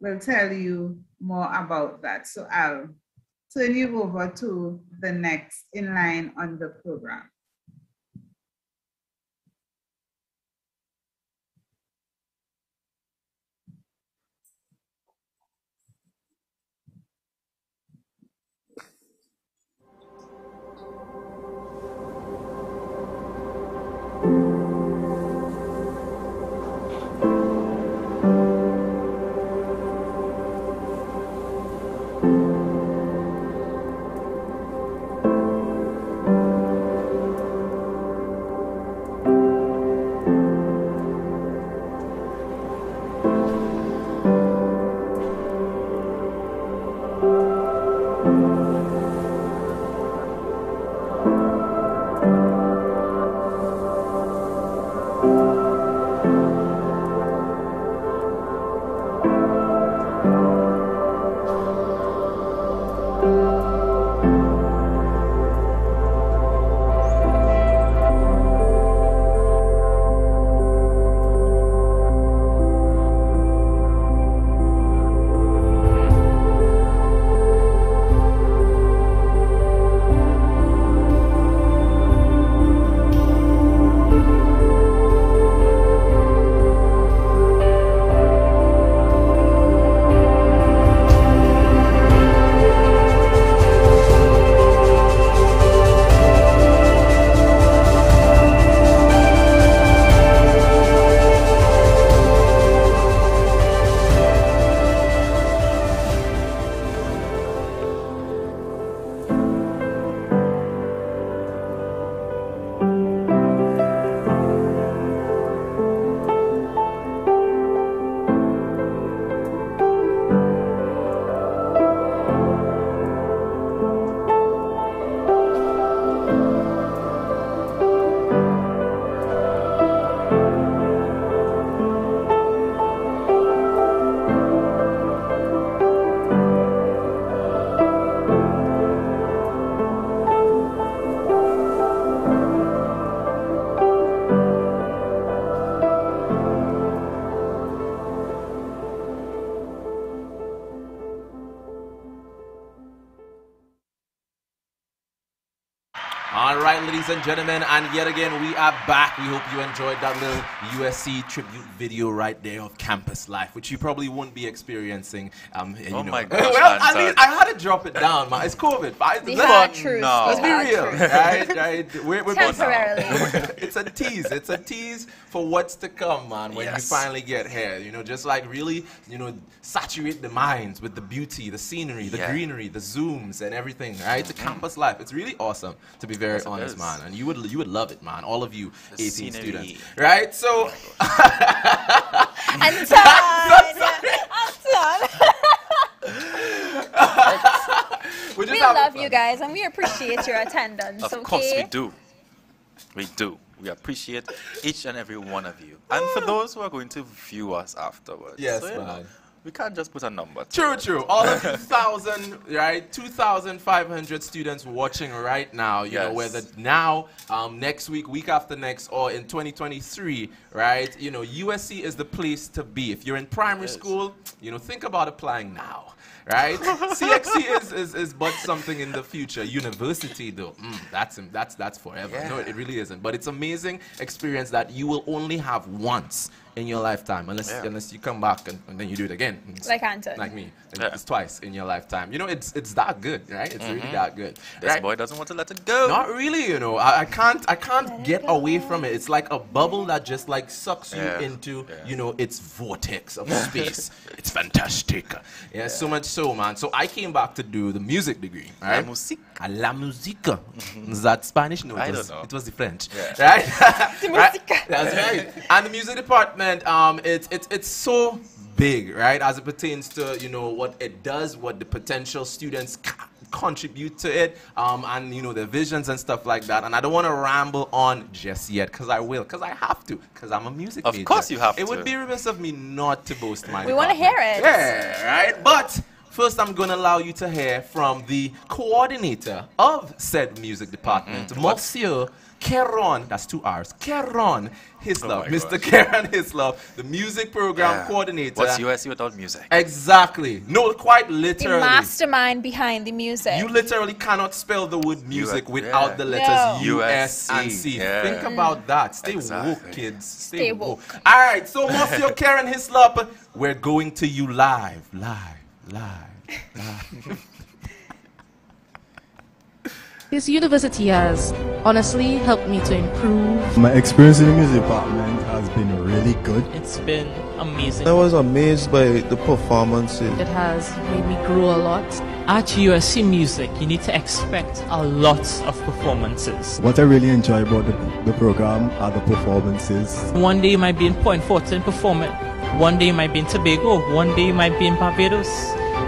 will tell you more about that. So I'll turn you over to the next in line on the program. And gentlemen, and yet again we are back. We hope you enjoyed that little USC tribute video right there of campus life, which you probably won't be experiencing. Um, you Oh know. my [laughs] gosh, well, I Anton. mean, I had to drop it down, man. It's COVID. But The let's- truth. no. Let's be real, right? Right. We're, we're [laughs] both- Temporarily. [laughs] it's a tease. It's a tease for what's to come, man. When Yes. you finally get here, you know, just like really, you know, saturate the minds with the beauty, the scenery, the Yeah. greenery, the zooms, and everything. Right, the campus life. It's really awesome, to be very Yes, honest, is. Man. And you would you would love it, man. All of you, The 18 scenery. students, right? So. Anton! Anton! We're just we love fun. you guys and we appreciate your attendance. Of okay? course we do. We do. We appreciate each and every one of you. And for ah. those who are going to view us afterwards. Yes, you know, man. We can't just put a number. True, it. true. All of [laughs] 2,000, right? Two thousand five hundred students watching right now. You know, Yes. whether now, um, next week, week after next, or in 2023, right? You know, USC is the place to be. If you're in primary is. school, you know, think about applying now. Right, [laughs] CXC is, is, is but something in the future. University though, mm, that's that's that's forever. No, it really isn't. But it's amazing experience that you will only have once in your lifetime, unless Yeah. unless you come back and, and then you do it again. It's Like Anton. like me. It's Yeah. it's twice in your lifetime. You know, it's it's that good, right? It's really mm-hmm. that good. This right? boy doesn't want to let it go. Not really, you know. I, I can't I can't get away from it. It's like a bubble that just like sucks you Yeah. into, Yeah. you know, its vortex of [laughs] space. it's fantastic. Yeah, so much so, man. So I came back to do the music degree, La musique. A La musica. Is that Spanish? No, it I was, don't know. it was the French. Yeah. [laughs] Right? [laughs] right? That's right. And the music department, um, it's it's it's so big, right? As it pertains to you know what it does, what the potential students ca- contribute to it, um, and you know their visions and stuff like that. And I don't want to ramble on just yet, because I will, because I have to, because I'm a music Of major. course you have to. It to. would be remiss of me not to boast my. We wanna hear it. Yeah, right. But first, I'm going to allow you to hear from the coordinator of said music department, Mm-hmm. Monsieur Keron. That's two R's. Keron Hislop, Oh Mr. gosh. Keron Hislop, the music program Yeah. coordinator. What's USC without music? Exactly. No, quite literally. The mastermind behind the music. You literally cannot spell the word music yeah. without the letters No. U, S, and USC, C. yeah. Think about that. Stay woke, Exactly. kids. Stay, Stay woke. woke. All right, so Monsieur [laughs] Keron Hislop, we're going to you live, live, live, live. [laughs] This university has honestly helped me to improve. My experience in the music department has been really good. It's been amazing. I was amazed by the performances. It has made me grow a lot. At USC Music, you need to expect a lot of performances. What I really enjoy about the, the program are the performances. One day you might be in Point Fortin performing. One day you might be in Tobago. One day you might be in Barbados.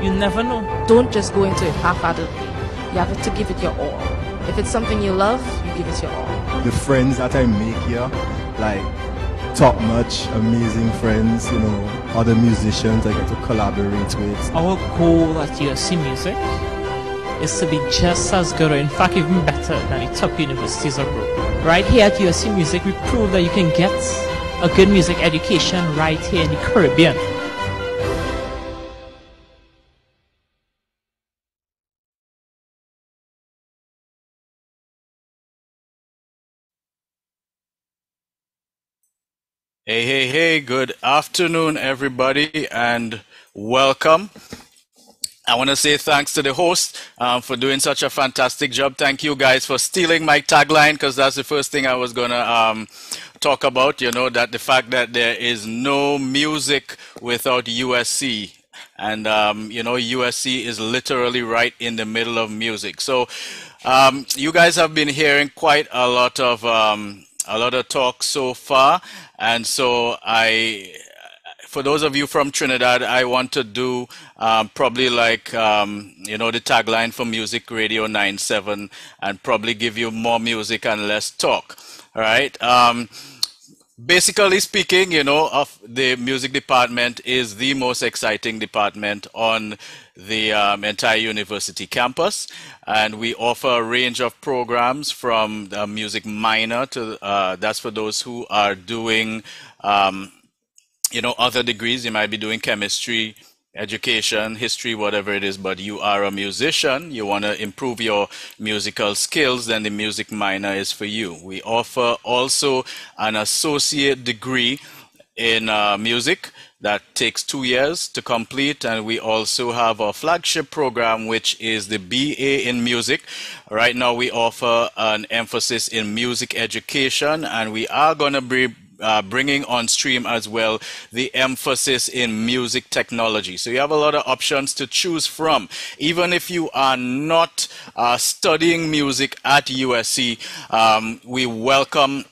You never know. Don't just go into it half-heartedly. You have to give it your all. If it's something you love, you give it your all. The friends that I make here, like top notch, amazing friends, you know, other musicians I get to collaborate with. Our goal at USC Music is to be just as good, or in fact even better than the top universities abroad. Right here at USC Music, we prove that you can get a good music education right here in the Caribbean. Hey, hey, hey, good afternoon, everybody, and welcome. I want to say thanks to the host um, for doing such a fantastic job. Thank you guys for stealing my tagline because that's the first thing I was going to um, talk about. You know, that the fact that there is no music without USC. And, um, you know, USC is literally right in the middle of music. So, um, you guys have been hearing quite a lot of um, a lot of talk so far, and so I, for those of you from Trinidad, I want to do um, probably like um, you know the tagline for Music Radio 97, and probably give you more music and less talk. All right. Um, basically speaking, you know, of the music department is the most exciting department on the um, entire university campus, and we offer a range of programs from the music minor to uh, that's for those who are doing, um, you know, other degrees. You might be doing chemistry, education, history, whatever it is, but you are a musician, you want to improve your musical skills, then the music minor is for you. We offer also an associate degree in uh, music that takes two years to complete. And we also have our flagship program, which is the BA in music. Right now, we offer an emphasis in music education, and we are going to be uh, bringing on stream as well the emphasis in music technology. So you have a lot of options to choose from. Even if you are not uh, studying music at USC, um, we welcome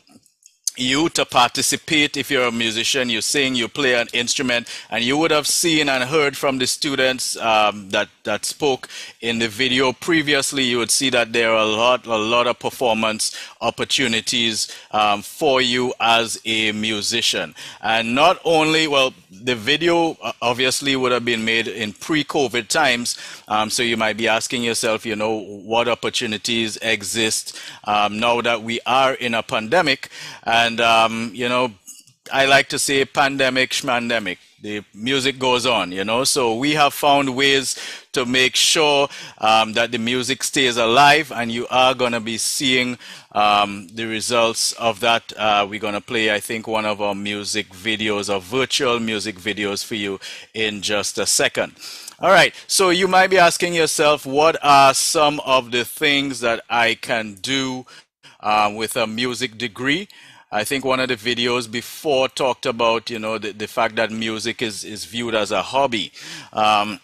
you to participate. If you're a musician you sing you play an instrument and you would have seen and heard from the students um, that that spoke in the video previously you would see that there are a lot a lot of performance opportunities um, for you as a musician. And not only well the video uh, obviously would have been made in pre-covid times um, so you might be asking yourself you know what opportunities exist um, now that we are in a pandemic. And, um, you know, I like to say pandemic, schmandemic. The music goes on, you know. So we have found ways to make sure um, that the music stays alive, and you are going to be seeing um, the results of that. Uh, we're going to play, I think, one of our music videos, or virtual music videos for you in just a second. All right, so you might be asking yourself, what are some of the things that I can do uh, with a music degree? I think one of the videos before talked about, you know, the, the fact that music is, is viewed as a hobby. Um,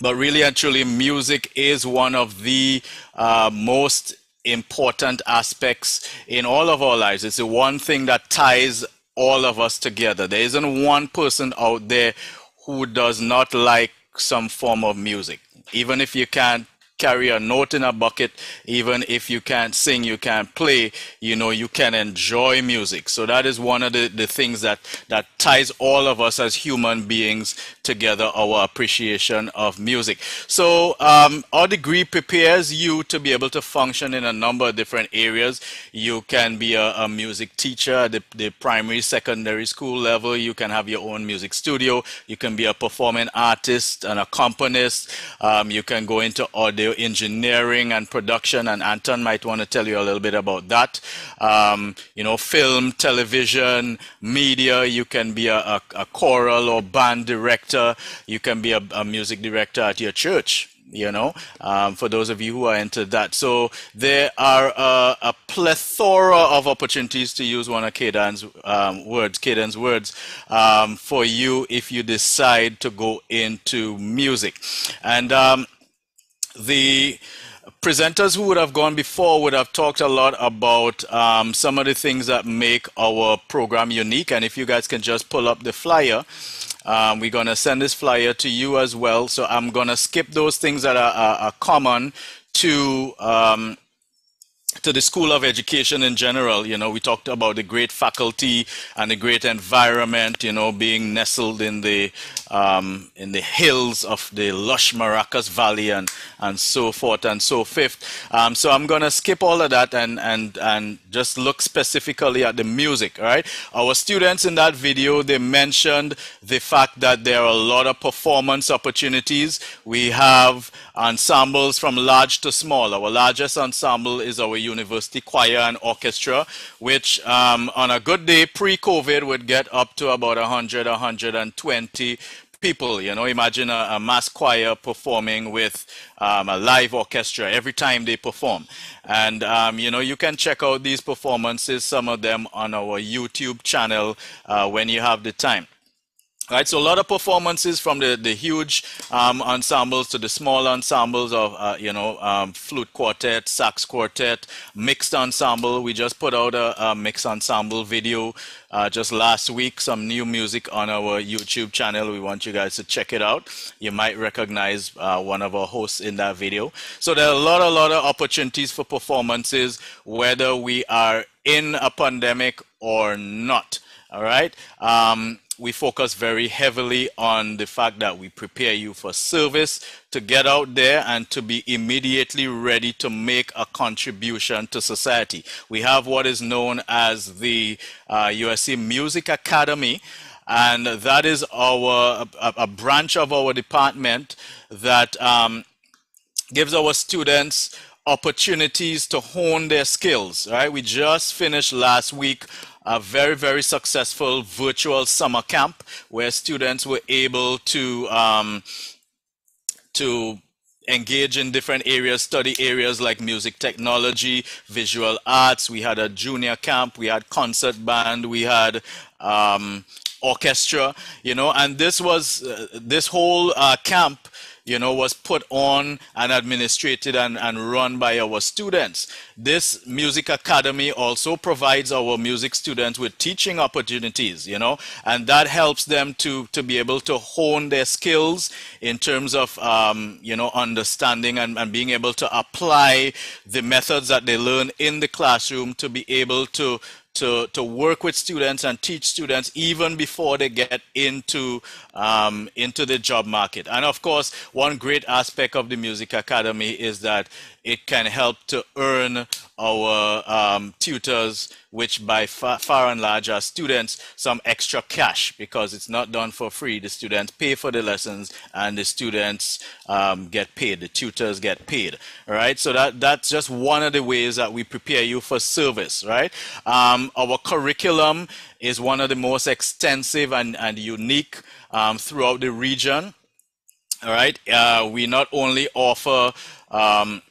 but really and truly, music is one of the uh, most important aspects in all of our lives. It's the one thing that ties all of us together. There isn't one person out there who does not like some form of music. Even if you can't carry a note in a bucket. Even if you can't sing you can't play you know you can enjoy music. So that is one of the, the things that that ties all of us as human beings together our appreciation of music. So um, our degree prepares you to be able to function in a number of different areas. You can be a, a music teacher at the, the primary secondary school level. You can have your own music studio. You can be a performing artist an accompanist um, you can go into audio engineering and production, and Anton might want to tell you a little bit about that. Um, you know, film, television, media. You can be a, a, a choral or band director. You can be a, a music director at your church you know, um, for those of you who are into that. So there are a, a plethora of opportunities to use one of Kadan's um, words, Kadan's words, um, for you if you decide to go into music. And um, the presenters who would have gone before would have talked a lot about um, some of the things that make our program unique. And if you guys can just pull up the flyer, um, we're going to send this flyer to you as well. So I'm going to skip those things that are, are, are common to um, to the School of Education in general. You know, we talked about the great faculty and the great environment. You know, being nestled in the um, in the hills of the lush Maracas Valley and and so forth and so fifth. Um, so I'm gonna skip all of that and and and just look specifically at the music. All right, our students in that video they mentioned the fact that there are a lot of performance opportunities. We have ensembles from large to small. Our largest ensemble is our university choir and orchestra, which um, on a good day pre-COVID would get up to about 100, 120 people. You know, imagine a, a mass choir performing with um, a live orchestra every time they perform. And, um, you know, you can check out these performances, some of them on our YouTube channel uh, when you have the time. Right, so a lot of performances from the, the huge um, ensembles to the small ensembles of, uh, you know, um, flute quartet, sax quartet, mixed ensemble. We just put out a, a mixed ensemble video uh, just last week, some new music on our YouTube channel. We want you guys to check it out. You might recognize uh, one of our hosts in that video. So there are a lot, a lot of opportunities for performances, whether we are in a pandemic or not. All right. Um, we focus very heavily on the fact that we prepare you for service to get out there and to be immediately ready to make a contribution to society. We have what is known as the uh, USC Music Academy. and that is our a, a branch of our department that um, gives our students opportunities to hone their skills. Right? We just finished last week a very very successful virtual summer camp where students were able to um, to engage in different areas, study areas like music technology, visual arts. We had a junior camp, we had concert band, we had um, orchestra, you know, and this was uh, this whole uh, camp you know, was put on and administrated and, and run by our students. This music academy also provides our music students with teaching opportunities, you know, and that helps them to, to be able to hone their skills in terms of, um, you know, understanding and, and being able to apply the methods that they learn in the classroom to be able to to, to work with students and teach students even before they get into, um, into the job market. And of course, one great aspect of the Music Academy is that it can help to earn our um, tutors, which by far, far, and large are students, some extra cash because it's not done for free. The students pay for the lessons and the students um, get paid. The tutors get paid. All right. So that that's just one of the ways that we prepare you for service. Right. Um, our curriculum is one of the most extensive and, and unique um, throughout the region. All right. Uh, we not only offer um,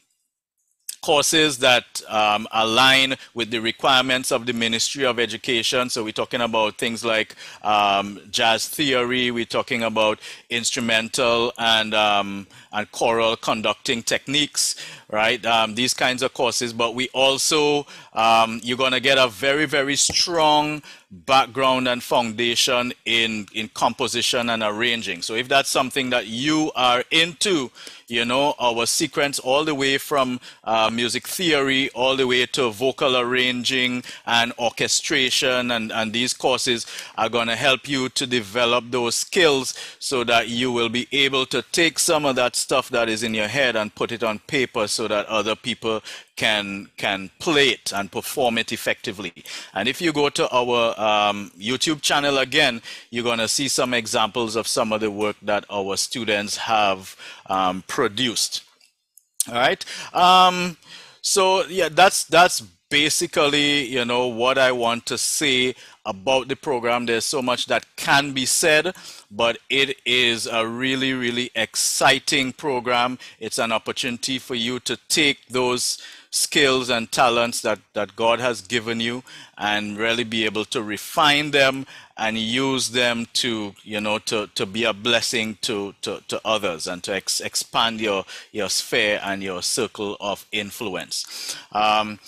courses that um, align with the requirements of the Ministry of Education. So we're talking about things like um, jazz theory, we're talking about instrumental and, um, and choral conducting techniques, right? Um, these kinds of courses. But we also, um, you're going to get a very, very strong background and foundation in, in composition and arranging. So if that's something that you are into, you know, our sequence all the way from uh, music theory all the way to vocal arranging and orchestration and, and these courses are going to help you to develop those skills so that you will be able to take some of that stuff that is in your head and put it on paper so that other people can can play it and perform it effectively. And if you go to our um, YouTube channel again, you're going to see some examples of some of the work that our students have um, produced. All right. Um, so yeah, that's that's basically you know what I want to say about the program. There's so much that can be said, but it is a really really exciting program. It's an opportunity for you to take those skills and talents that, that God has given you and really be able to refine them and use them to, you know, to, to be a blessing to, to, to others and to ex expand your, your sphere and your circle of influence. Um,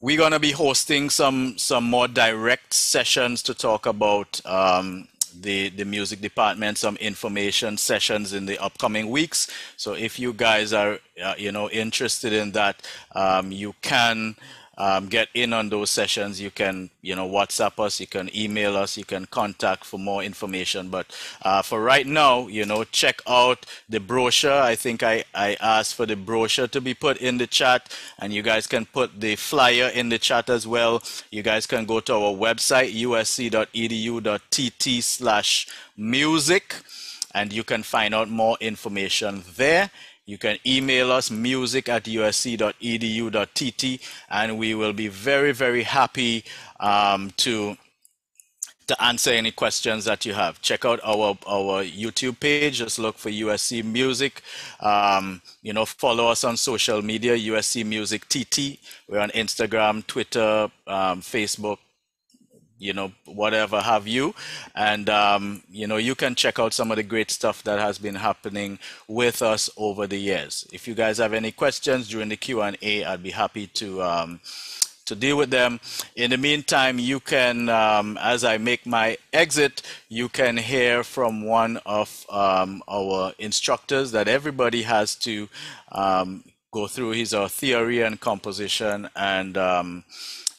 we're going to be hosting some, some more direct sessions to talk about um, the, the music department some information sessions in the upcoming weeks. So if you guys are, uh, you know, interested in that, um, you can um, get in on those sessions, you can, you know, WhatsApp us, you can email us, you can contact for more information. But uh, for right now, you know, check out the brochure. I think I, I asked for the brochure to be put in the chat, and you guys can put the flyer in the chat as well. You guys can go to our website, usc.edu.tt slash music, and you can find out more information there. You can email us music at usc.edu.tt and we will be very, very happy um, to to answer any questions that you have. Check out our our YouTube page. Just look for USC Music. Um, you know, follow us on social media, USC Music TT. We're on Instagram, Twitter, um, Facebook, you know, whatever have you. And, um, you know, you can check out some of the great stuff that has been happening with us over the years. If you guys have any questions during the Q&A, I'd be happy to, um, to deal with them. In the meantime, you can, um, as I make my exit, you can hear from one of um, our instructors that everybody has to um, go through his or theory and composition and, um,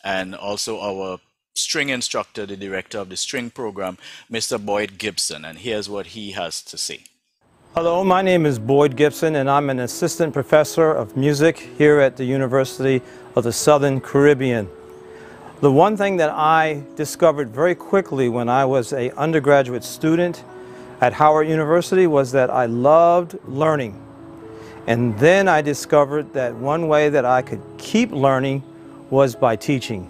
and also our string instructor, the director of the string program, Mr. Boyd Gibson, and here's what he has to say. Hello, my name is Boyd Gibson, and I'm an assistant professor of music here at the University of the Southern Caribbean. The one thing that I discovered very quickly when I was a undergraduate student at Howard University was that I loved learning. And then I discovered that one way that I could keep learning was by teaching.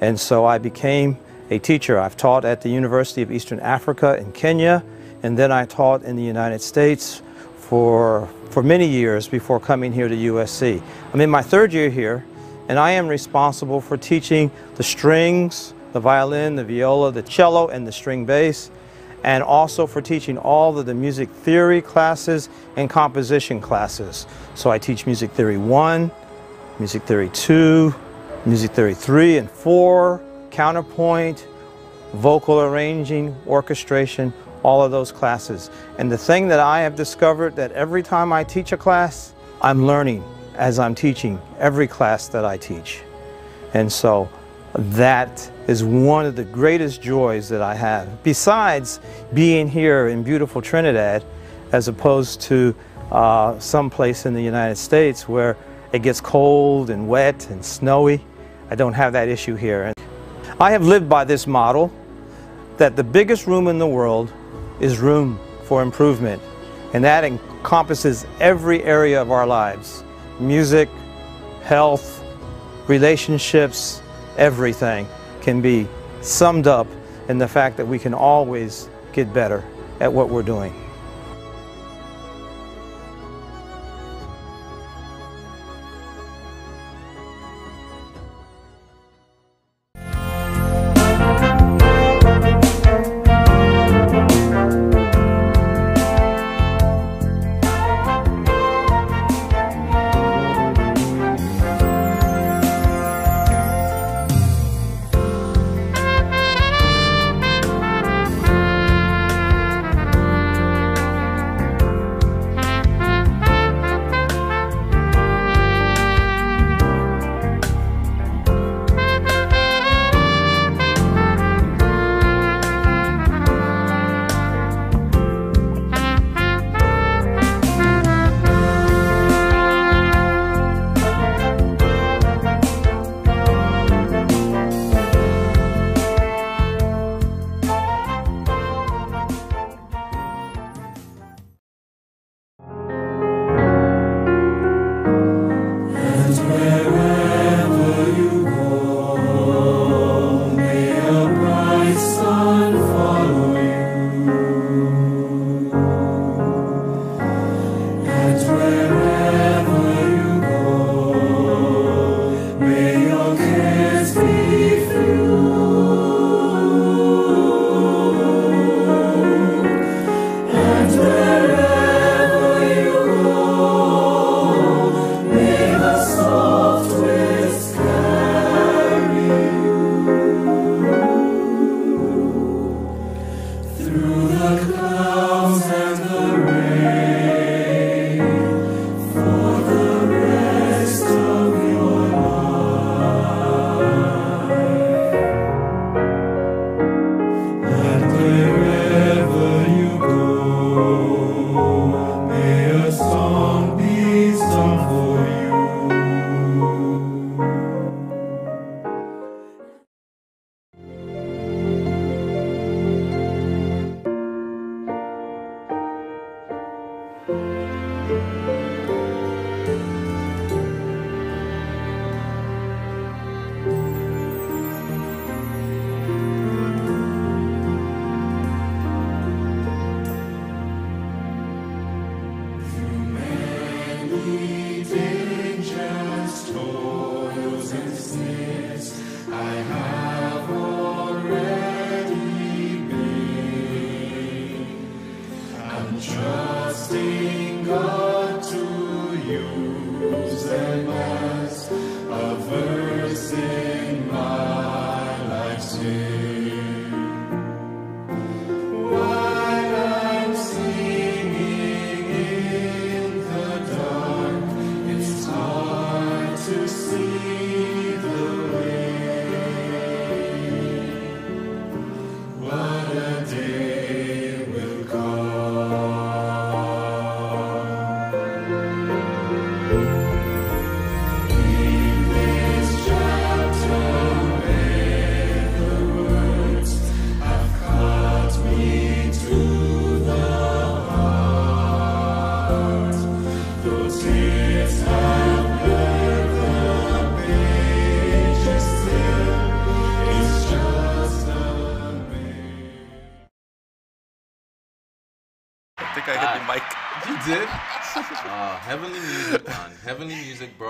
And so I became a teacher. I've taught at the University of Eastern Africa in Kenya, and then I taught in the United States for, for many years before coming here to USC. I'm in my third year here, and I am responsible for teaching the strings, the violin, the viola, the cello, and the string bass, and also for teaching all of the music theory classes and composition classes. So I teach music theory 1, music theory 2, music theory 3 and 4, counterpoint, vocal arranging, orchestration, all of those classes. And the thing that I have discovered that every time I teach a class, I'm learning as I'm teaching every class that I teach. And so that is one of the greatest joys that I have. Besides being here in beautiful Trinidad, as opposed to uh, someplace in the United States where it gets cold and wet and snowy. I don't have that issue here. I have lived by this model that the biggest room in the world is room for improvement. And that encompasses every area of our lives music, health, relationships, everything can be summed up in the fact that we can always get better at what we're doing.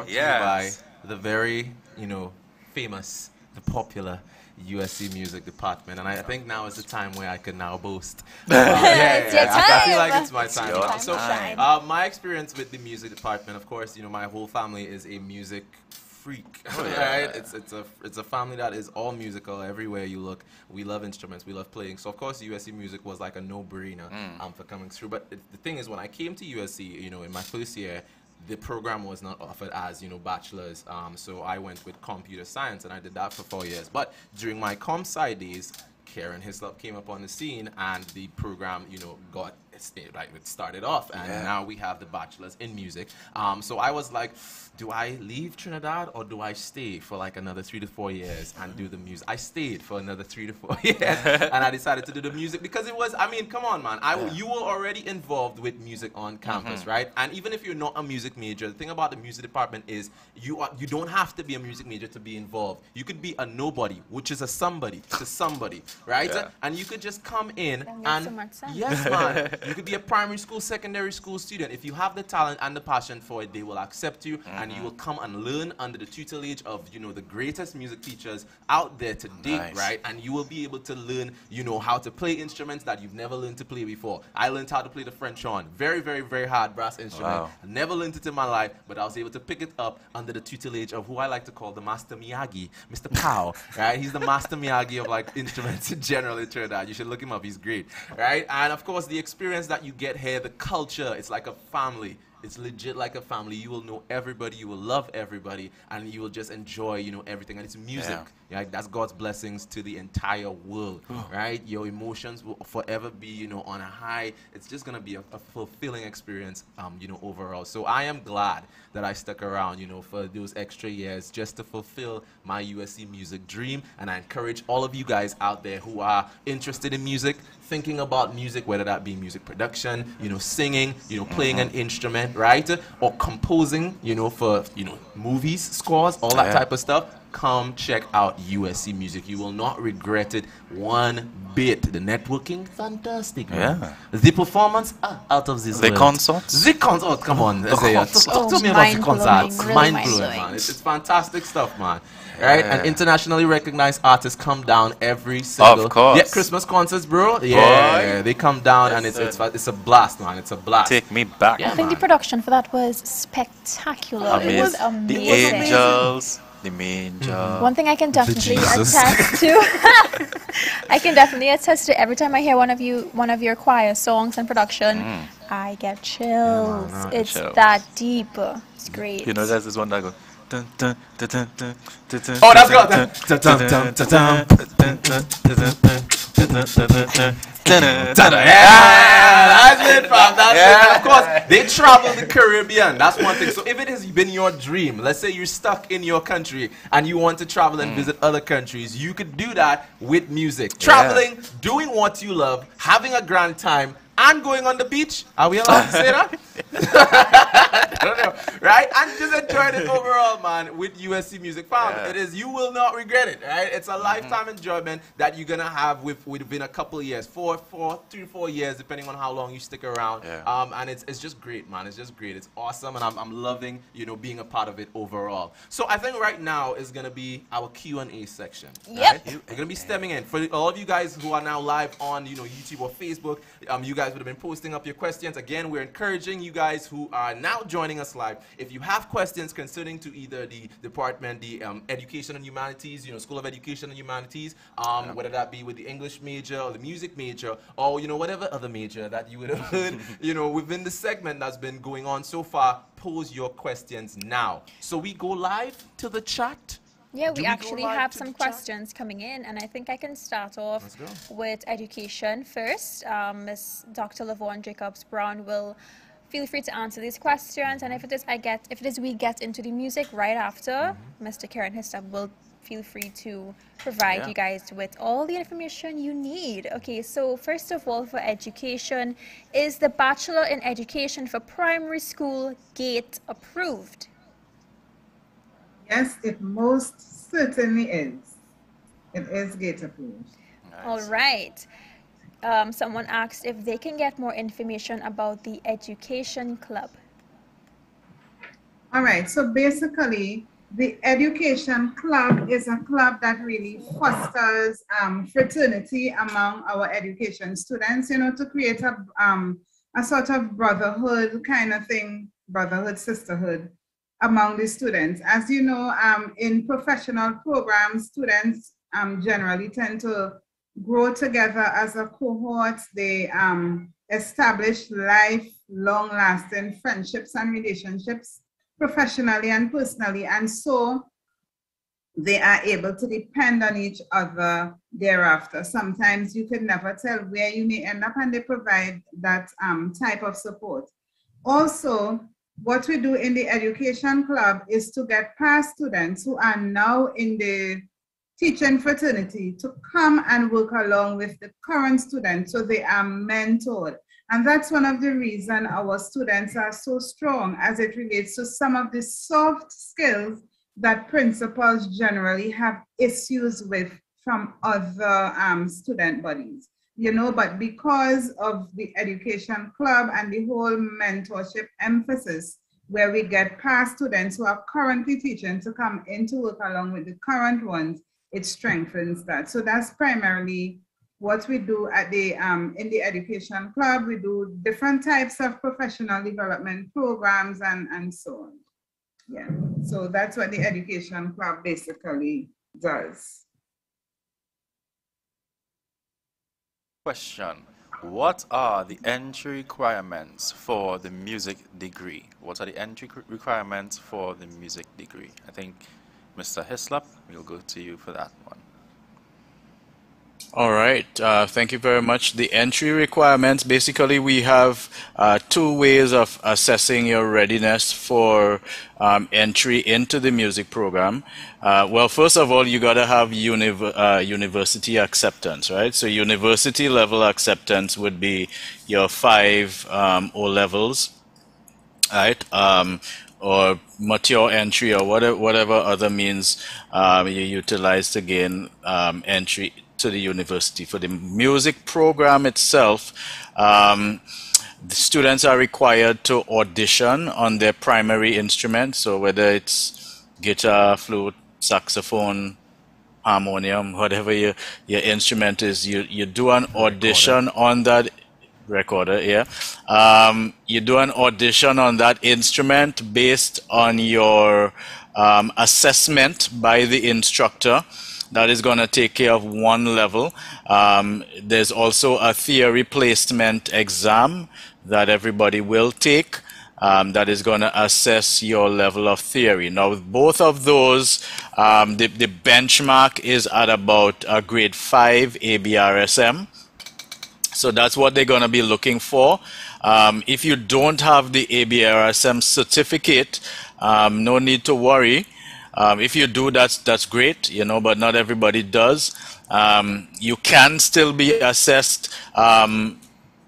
Music brought to you by the very, you know, famous, the popular USC Music Department. And I think now is the time where I can now boast. [laughs] Uh, yeah, It's your yeah, I- I feel like it's my It's time. your now. time So, to uh, my experience with the music department, of course, you know, my whole family is a music freak, Oh, yeah. [laughs] right? It's it's a it's a family that is all musical. Everywhere you look, we love instruments, we love playing. So of course, USC music was like a no-brainer Mm. um, for coming through. But it, the thing is, when I came to USC, you know, in my first year. The program was not offered as you know bachelors, um, so I went with computer science and I did that for four years. But during my comp sci days, Keron Hislop came up on the scene and the program, you know, got it sta- like it started off and Yeah. now we have the bachelors in music. Um, so I was like, do I leave Trinidad or do I stay for like another three to four years and do the music? I stayed for another three to four [laughs] years [laughs] and I decided to do the music because it was, I mean, come on, man. I, w- You were already involved with music on campus, Mhm. right? And even if you're not a music major, the thing about the music department is you are, you don't have to be a music major to be involved. You could be a nobody, which is a somebody to somebody, right? Yeah. And you could just come in That makes and so much sense. yes, man. [laughs] you could be a primary school, secondary school student. If you have the talent and the passion for it, they will accept you, and you Mhm. will come and learn under the tutelage of you know the greatest music teachers out there to date, Nice. right? And you will be able to learn, you know, how to play instruments that you've never learned to play before. I learned how to play the French horn, very, very, very hard brass instrument. Wow. I never learned it in my life, but I was able to pick it up under the tutelage of who I like to call the Master Miyagi, Mr. Pow, [laughs] right? He's the Master Miyagi of like instruments in general in Trinidad. You should look him up. He's great, right? And of course, the experience that you get here, the culture, it's like a family. It's legit like a family. You will know everybody. You will love everybody, and you will just enjoy, you know, everything. And it's music. Yeah. That's God's blessings to the entire world, right? Your emotions will forever be, you know, on a high. It's just gonna be a, a fulfilling experience, um, you know, overall. So I am glad that I stuck around, you know, for those extra years just to fulfill my USC music dream. And I encourage all of you guys out there who are interested in music, thinking about music, whether that be music production, you know, singing, you know, playing an instrument, right, or composing, you know, for you know, movies, scores, all that Yeah. type of stuff come check out USC Music. You will not regret it one bit. The networking, fantastic. man. Yeah. The performance, ah, out of this The world. concerts? The concert, come on. [laughs] Let's say, talk, talk Oh, to me about the mind-blowing, concerts. really Mind blowing, mind-blowing. man. It's, it's fantastic stuff, man. Right? And internationally recognized artists come down every single course. Yeah, Christmas concerts, bro. Yeah, Boy. they come down and it's, it's it's a blast, man. It's a blast. Take me back. I think the production for that was spectacular. It was Amazing. The angels, the angel. One thing I can definitely attest to, [laughs] I can definitely attest to every time I hear one of you, one of your choir songs and production, Mm. I get chills. I get it's chills. that deep. It's great. You know, there's this one that goes. Oh, that's Yeah, that's it, fam. That's yeah. it. Of course, they travel the Caribbean. That's one thing. So if it has been your dream, let's say you're stuck in your country and you want to travel and mm. visit other countries, you could do that with music. Traveling, yeah. doing what you love, having a grand time, and going on the beach. Are we allowed to say that? [laughs] I don't know, right? And just enjoying it overall, man, with USC Music. Fam, Yeah. it is, you will not regret it, right? It's a lifetime enjoyment that you're gonna have with within a couple of years, four, four, three, four years, depending on how long you stick around. Yeah. Um, and it's, it's just great, man. It's just great. It's awesome, and I'm, I'm loving, you know, being a part of it overall. So I think right now is gonna be our Q and A section. Yep. right? We're gonna be stemming in for all of you guys who are now live on, you know, YouTube or Facebook. Um, you guys would have been posting up your questions. Again, we're encouraging you guys who are now joining us live. If you have questions concerning to either the department, the um, Education and Humanities, you know, School of Education and Humanities, um, whether that be with the English major or the music major, or you know, whatever other major that you would have heard, [laughs] you know, within the segment that's been going on so far, pose your questions now. So we go live to the chat. Yeah, Do we actually have some the chat? questions coming in, and I think I can start off with education first. Um, Miss Dr. Lavon Jacobs Brown will feel free to answer these questions, and if it is I get, if it is we get into the music right after, Mm-hmm. Mr. Keron Hislop will feel free to provide Yeah. you guys with all the information you need. Okay, so first of all, for education, is the Bachelor in Education for Primary School GATE approved? Yes, it most certainly is. It is gate approved. All right. um, someone asked if they can get more information about the Education Club. All right, so basically, the Education Club is a club that really fosters um, fraternity among our education students, you know, to create a, um, a sort of brotherhood kind of thing, brotherhood, sisterhood among the students. As you know, um, in professional programs, students um, generally tend to grow together as a cohort. They um, establish lifelong lasting friendships and relationships professionally and personally. And so they are able to depend on each other thereafter. Sometimes you can never tell where you may end up, and they provide that um, type of support. Also, what we do in the education club is to get past students who are now in the teaching fraternity to come and work along with the current students so they are mentored. And that's one of the reasons our students are so strong as it relates to some of the soft skills that principals generally have issues with from other um, student bodies. You know, but because of the education club and the whole mentorship emphasis, where we get past students who are currently teaching to come in to work along with the current ones, it strengthens that. So that's primarily what we do at the um, in the education club. We do different types of professional development programs and, and so on. Yeah, so that's what the education club basically does. Question. What are the entry requirements for the music degree? What are the entry requirements for the music degree? I think Mr. Hislop, we'll go to you for that one. All right. Uh, thank you very much. The entry requirements basically, we have uh, two ways of assessing your readiness for um, entry into the music program. Uh, well, first of all, you got to have univ- uh, university acceptance, right? So, university level acceptance would be your five um, O levels, right? Um, or mature entry or whatever, whatever other means um, you utilize to gain um, entry to the university. For the music program itself, um, the students are required to audition on their primary instrument. So whether it's guitar, flute, saxophone, harmonium, whatever your, your instrument is, you, you do an audition on that recorder, yeah. Um, you do an audition on that instrument based on your um, assessment by the instructor. That is going to take care of one level. Um, there's also a theory placement exam that everybody will take. Um, that is going to assess your level of theory. Now, with both of those, um, the, the benchmark is at about a grade 5 ABRSM. So that's what they're going to be looking for. Um, if you don't have the ABRSM certificate, um, no need to worry. Um, if you do, that's that's great, you know, but not everybody does. Um, you can still be assessed um,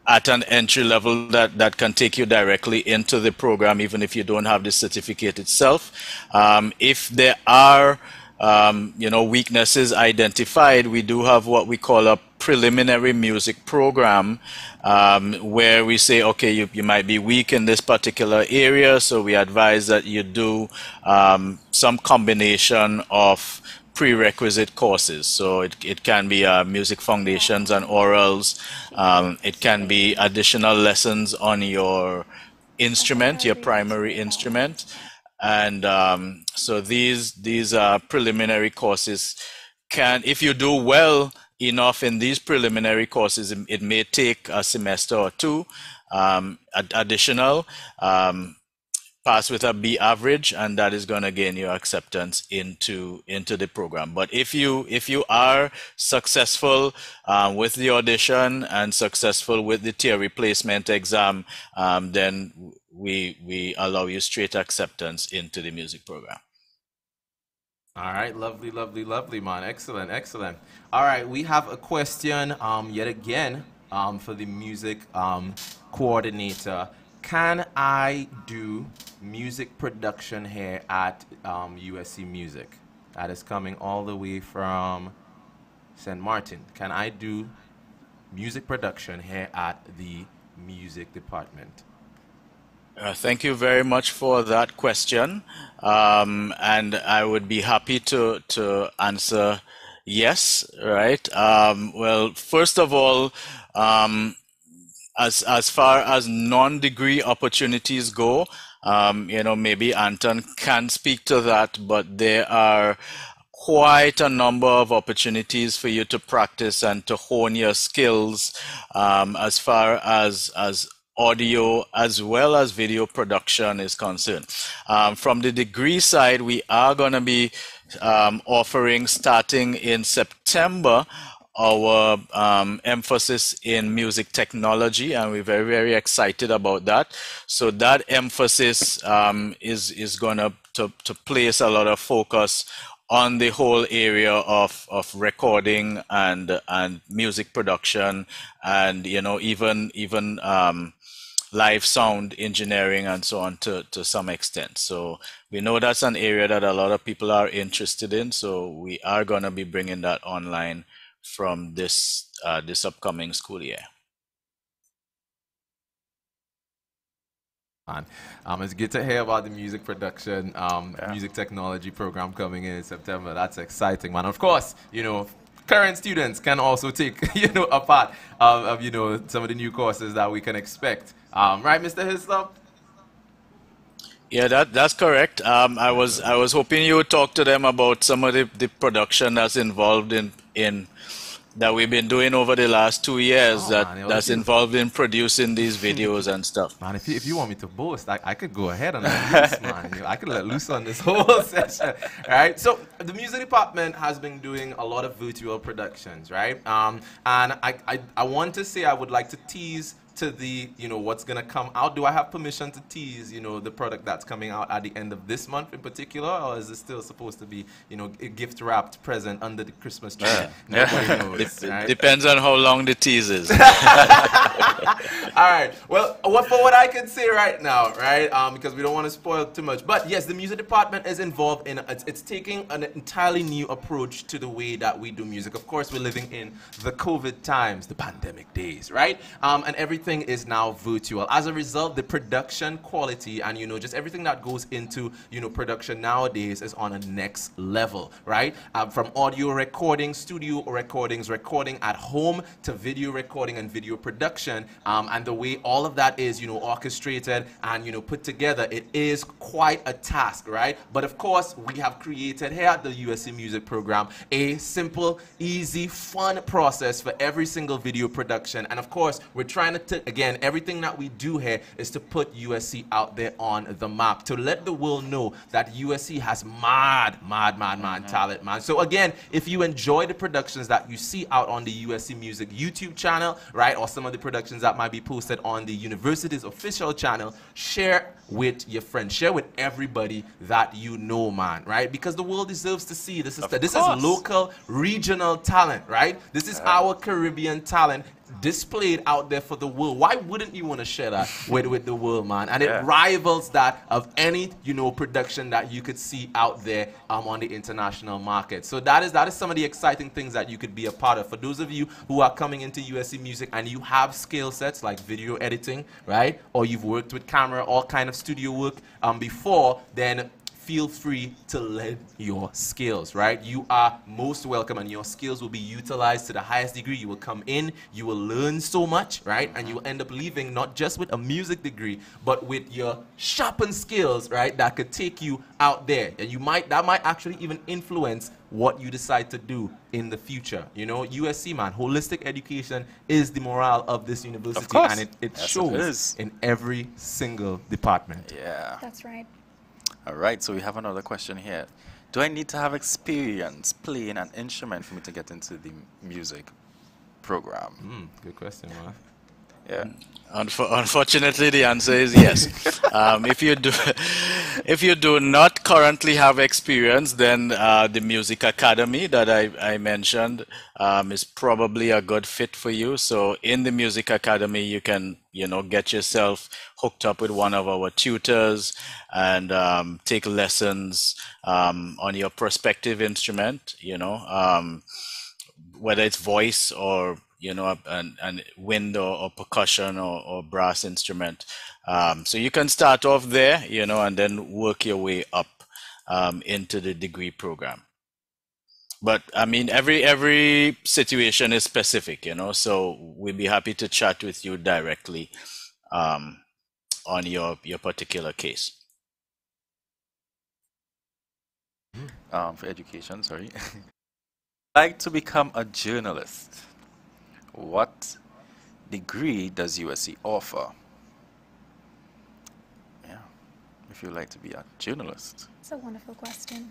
at an entry level that, that can take you directly into the program, even if you don't have the certificate itself. Um, if there are um, you know, weaknesses identified, we do have what we call a preliminary music program um, where we say, okay, you, you might be weak in this particular area, so we advise that you do um, some combination of prerequisite courses. So it, it can be uh, music foundations and orals. Um, it can be additional lessons on your instrument, your primary instrument. And um, so these these uh, preliminary courses can, if you do well enough in these preliminary courses, it, it may take a semester or two um, ad- additional. Um, pass with a B average, and that is going to gain you acceptance into into the program. But if you if you are successful um, with the audition and successful with the theory placement exam, um, then we we allow you straight acceptance into the music program. All right, lovely, lovely, lovely, man. Excellent, excellent. All right, we have a question um, yet again um, for the music um, coordinator. Can I do music production here at um, USC Music? That is coming all the way from St. Martin. Can I do music production here at the music department? Uh, thank you very much for that question. Um, and I would be happy to, to answer yes, right? Um, well, first of all, um, as, as far as non-degree opportunities go, um, you know, maybe Anton can speak to that, but there are quite a number of opportunities for you to practice and to hone your skills um, as far as as audio as well as video production is concerned. Um, from the degree side, we are going to be um, offering starting in September our um, emphasis in music technology, and we're very, very excited about that. So that emphasis um, is is going to, to place a lot of focus on the whole area of, of recording and and music production, and you know even even um, live sound engineering and so on to, to some extent. So we know that's an area that a lot of people are interested in. So we are going to be bringing that online from this uh, this upcoming school year. Um, it's good to hear about the music production, um, yeah. music technology program coming in, in September. That's exciting, man. Of course, you know, current students can also take, [laughs] you know, a part of, of, you know, some of the new courses that we can expect. Um, right, Mr. Hislop? Yeah, that that's correct. Um, I was I was hoping you would talk to them about some of the, the production that's involved in in that we've been doing over the last two years oh, that man, that's involved in producing these videos and stuff. Man, if you, if you want me to boast, I, I could go ahead and let loose, [laughs] man. I could let loose on this whole [laughs] session, right? So the music department has been doing a lot of virtual productions, right? Um, and I, I, I want to say I would like to tease to the, you know, what's going to come out? Do I have permission to tease, you know, the product that's coming out at the end of this month in particular? Or is it still supposed to be, you know, a gift wrapped present under the Christmas tree? Yeah. [laughs] yeah. Knows, right? Depends on how long the tease is. [laughs] All right. Well, what, for what I can say right now, right, um, because we don't want to spoil too much. But yes, the music department is involved in, it's, it's taking an entirely new approach to the way that we do music. Of course, we're living in the COVID times, the pandemic days, right? Um, and everything everything is now virtual. As a result, the production quality and, you know, just everything that goes into, you know, production nowadays is on a next level, right? Um, from audio recording, studio recordings, recording at home to video recording and video production. Um, and the way all of that is, you know, orchestrated and, you know, put together, it is quite a task, right? But of course, we have created here at the USC Music Program a simple, easy, fun process for every single video production. And of course, we're trying to again, everything that we do here is to put USC out there on the map, to let the world know that USC has mad, mad, mad, mad mm-hmm. talent, man. So again, if you enjoy the productions that you see out on the USC Music YouTube channel, right, or some of the productions that might be posted on the university's official channel, share with your friends, share with everybody that you know, man, right? Because the world deserves to see this is the, this is local, regional talent, right? This is our Caribbean talent displayed out there for the world. Why wouldn't you want to share that with, with the world, man? And yeah. it rivals that of any, you know, production that you could see out there um, on the international market. So that is that is some of the exciting things that you could be a part of. For those of you who are coming into USC Music and you have skill sets like video editing, right? Or you've worked with camera, all kind of studio work um, before, then feel free to lend your skills, right? You are most welcome and your skills will be utilized to the highest degree. You will come in, you will learn so much, right? And you will end up leaving not just with a music degree, but with your sharpened skills, right? That could take you out there. And you might, that might actually even influence what you decide to do in the future. You know, USC, man, holistic education is the morale of this university. Of and it, it yes, shows it in every single department. Yeah. That's right. All right, so we have another question here. Do I need to have experience playing an instrument for me to get into the music program? Mm, good question, man. Yeah. Unfortunately, the answer is yes. [laughs] um, if you do, [laughs] if you do not currently have experience, then uh, the music academy that I, I mentioned um, is probably a good fit for you. So in the music academy, you can you know get yourself hooked up with one of our tutors and um, take lessons um, on your prospective instrument. You know um, whether it's voice or you know, an, an wind or, or percussion or, or brass instrument. Um, so you can start off there, you know, and then work your way up um, into the degree program. But I mean, every every situation is specific, you know. So we'd be happy to chat with you directly um, on your your particular case. Um, for education, sorry. [laughs] like to become a journalist. What degree does USC offer? Yeah, if you'd like to be a journalist. It's a wonderful question.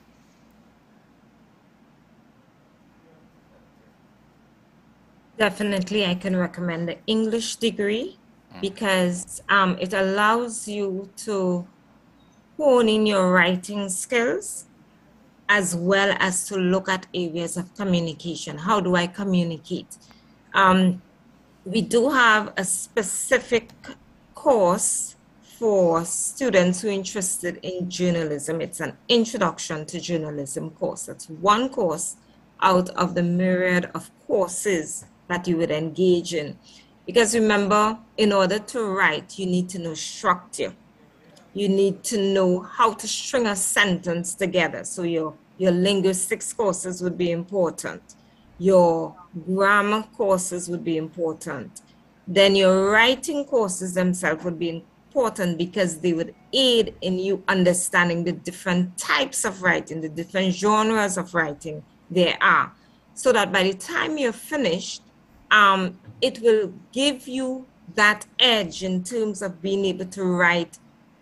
Definitely, I can recommend the English degree because um, it allows you to hone in your writing skills as well as to look at areas of communication. How do I communicate? Um, we do have a specific course for students who are interested in journalism. It's an introduction to journalism course. That's one course out of the myriad of courses that you would engage in. Because remember, in order to write, you need to know structure. You need to know how to string a sentence together. So your, your linguistics courses would be important. Your grammar courses would be important. Then your writing courses themselves would be important because they would aid in you understanding the different types of writing, the different genres of writing there are. So that by the time you're finished, um, it will give you that edge in terms of being able to write,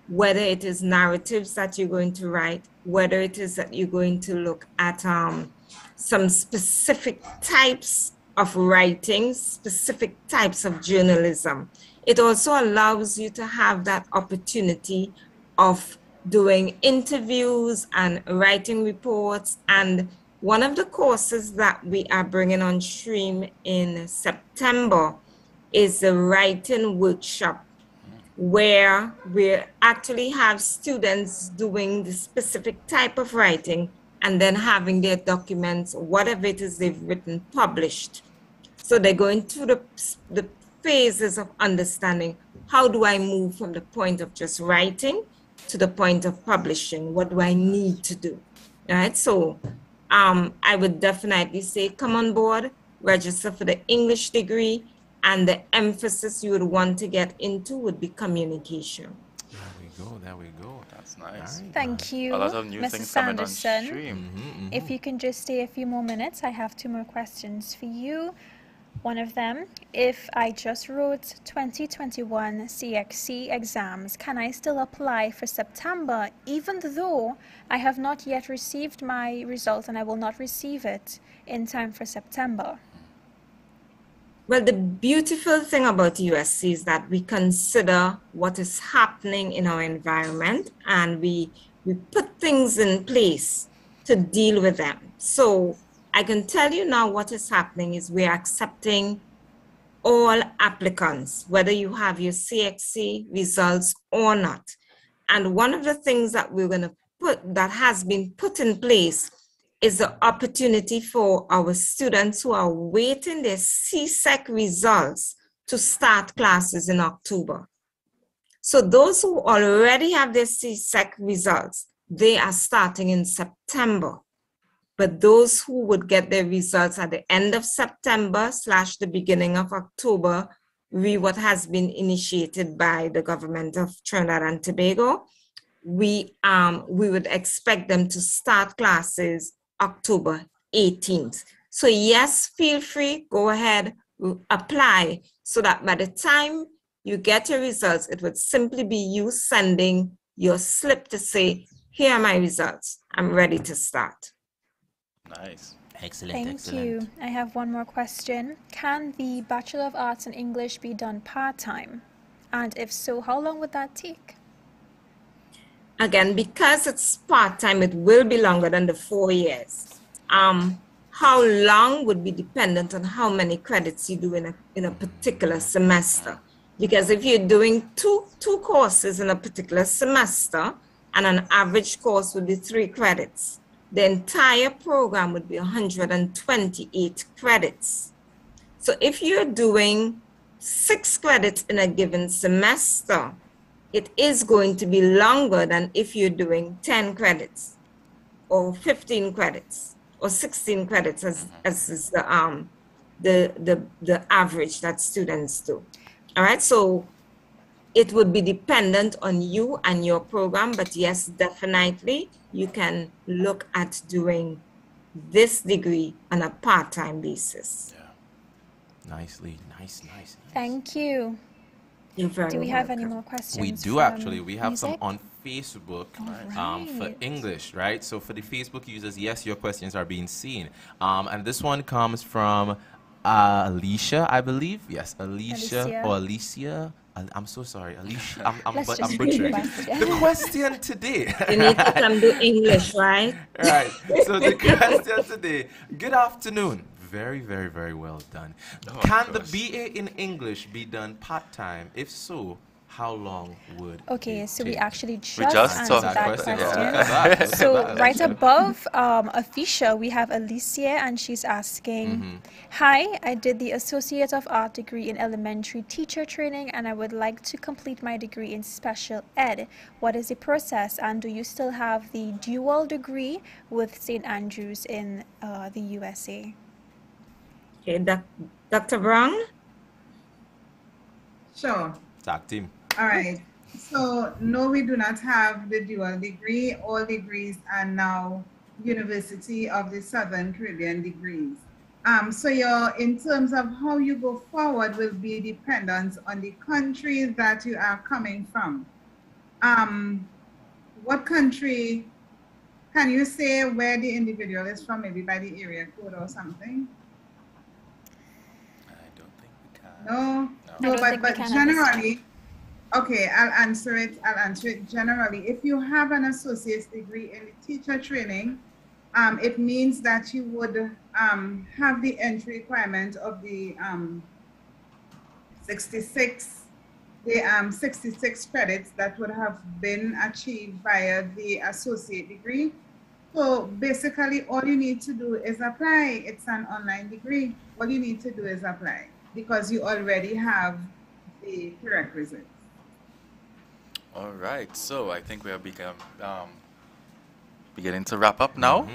whether it is narratives that you're going to write, whether it is that you're going to look at um, some specific types of writing, specific types of journalism. It also allows you to have that opportunity of doing interviews and writing reports and one of the courses that we are bringing on stream in September is the writing workshop where we actually have students doing the specific type of writing and then having their documents, whatever it is they've written, published. So they're going through the, the phases of understanding how do I move from the point of just writing to the point of publishing? What do I need to do? Right? So um, I would definitely say come on board, register for the English degree, and the emphasis you would want to get into would be communication. There we go. There we go. That's nice. Thank you, A lot of new Mrs. things coming on Sanderson. stream. Mm-hmm, mm-hmm. If you can just stay a few more minutes, I have two more questions for you. One of them, if I just wrote 2021 CXC exams, can I still apply for September even though I have not yet received my result and I will not receive it in time for September? Well, the beautiful thing about USC is that we consider what is happening in our environment and we, we put things in place to deal with them. So I can tell you now what is happening is we're accepting all applicants, whether you have your CXC results or not. And one of the things that we're going to put that has been put in place is the opportunity for our students who are waiting their CSEC results to start classes in October. So those who already have their CSEC results, they are starting in September. But those who would get their results at the end of September slash the beginning of October, we what has been initiated by the government of Trinidad and Tobago, we um we would expect them to start classes October 18th. So yes, feel free, go ahead, apply so that by the time you get your results, it would simply be you sending your slip to say, here are my results. I'm ready to start. Nice. Excellent, Thank excellent. you. I have one more question. Can the Bachelor of Arts in English be done part time? And if so, how long would that take? Again, because it's part time, it will be longer than the four years. Um, how long would be dependent on how many credits you do in a, in a particular semester. Because if you're doing two, two courses in a particular semester, and an average course would be three credits, the entire program would be 128 credits. So if you're doing six credits in a given semester, it is going to be longer than if you're doing 10 credits or 15 credits or 16 credits as, as is the, um, the, the, the average that students do. All right, so it would be dependent on you and your program, but yes, definitely you can look at doing this degree on a part-time basis. Yeah. Nicely, nice, nice. Thank you. You're very Do we have any more questions? We do actually. We have some on Facebook um, for English, right? So for the Facebook users, yes, your questions are being seen. Um, and this one comes from uh, Alicia, I believe. Yes, Alicia, Alicia. or Alicia. I'm so sorry, Alicia. I'm, I'm, Let's but just I'm read the butchering. question. The question today. [laughs] You need to come do English, right? [laughs] Right. So the question today. Good afternoon. Very, very, very well done. Oh, Can the. BA in English be done part time? If so, how long would Okay, so we actually just, just answered talked that about question. that. Yeah. Look at that, look at so right above um, Afisha, we have Alicia, and she's asking, Mm-hmm. "Hi, I did the Associate of Art degree in elementary teacher training, and I would like to complete my degree in special ed. What is the process, and do you still have the dual degree with St. Andrews in uh, the USA?" Okay, doc- Dr. Brown? Sure. Tag team. All right. So no, we do not have the dual degree. All degrees are now University of the Southern Caribbean degrees. Um, so your in terms of how you go forward will be dependent on the country that you are coming from. Um, what country can you say where the individual is from, maybe by the area code or something? No, I no, but, but can at generally, okay, I'll answer it. I'll answer it generally. If you have an associate's degree in teacher training, um, it means that you would um, have the entry requirement of the um, 66, the um, 66 credits that would have been achieved via the associate degree. So basically, all you need to do is apply. It's an online degree. All you need to do is apply because you already have the prerequisites. All right, so I think we are become, um, beginning to wrap up now.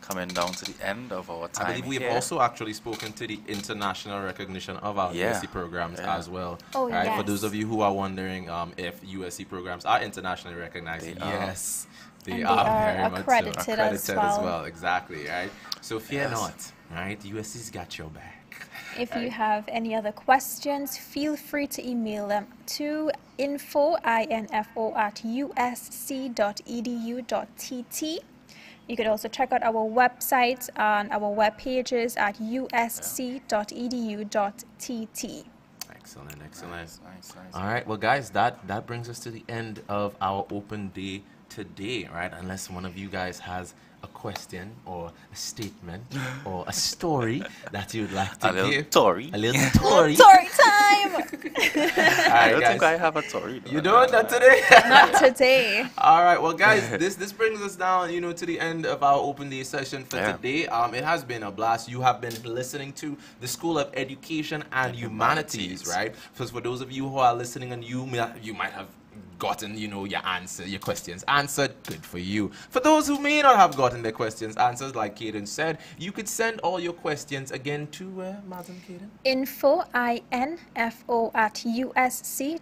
Coming down to the end of our time. I believe we've here. also actually spoken to the international recognition of our Yeah. USC programs Yeah. as well. Oh, right? For those of you who are wondering um, if USC programs are internationally recognized, They are. yes, they And they are, are very much accredited so. as Accredited as well. well. Exactly, right? So fear Yes. not, right? USC's got your back. If you have any other questions, feel free to email them to info, info at E usc.edu.tt. You could also check out our website and our web pages at E usc.edu.tt. Excellent, excellent. Nice, nice, nice. All right, well, guys, that that brings us to the end of our open day today, right? Unless one of you guys has a question or a statement or a story that you'd like to hear. A little give. story. A little [laughs] story. Story time! [laughs] All I don't think. I have a story. You doing that today? [laughs] Not today. All right, well, guys, this this brings us down, you know, to the end of our open day session for Yeah. today. Um, it has been a blast. You have been listening to the School of Education and Humanities, right? Because for those of you who are listening and you you might have gotten, you know, your answer, your questions answered. Good for you. For those who may not have gotten their questions answered, like Kaden said, you could send all your questions again to uh, Madam Kaden. Info, info at usc.edu.tt.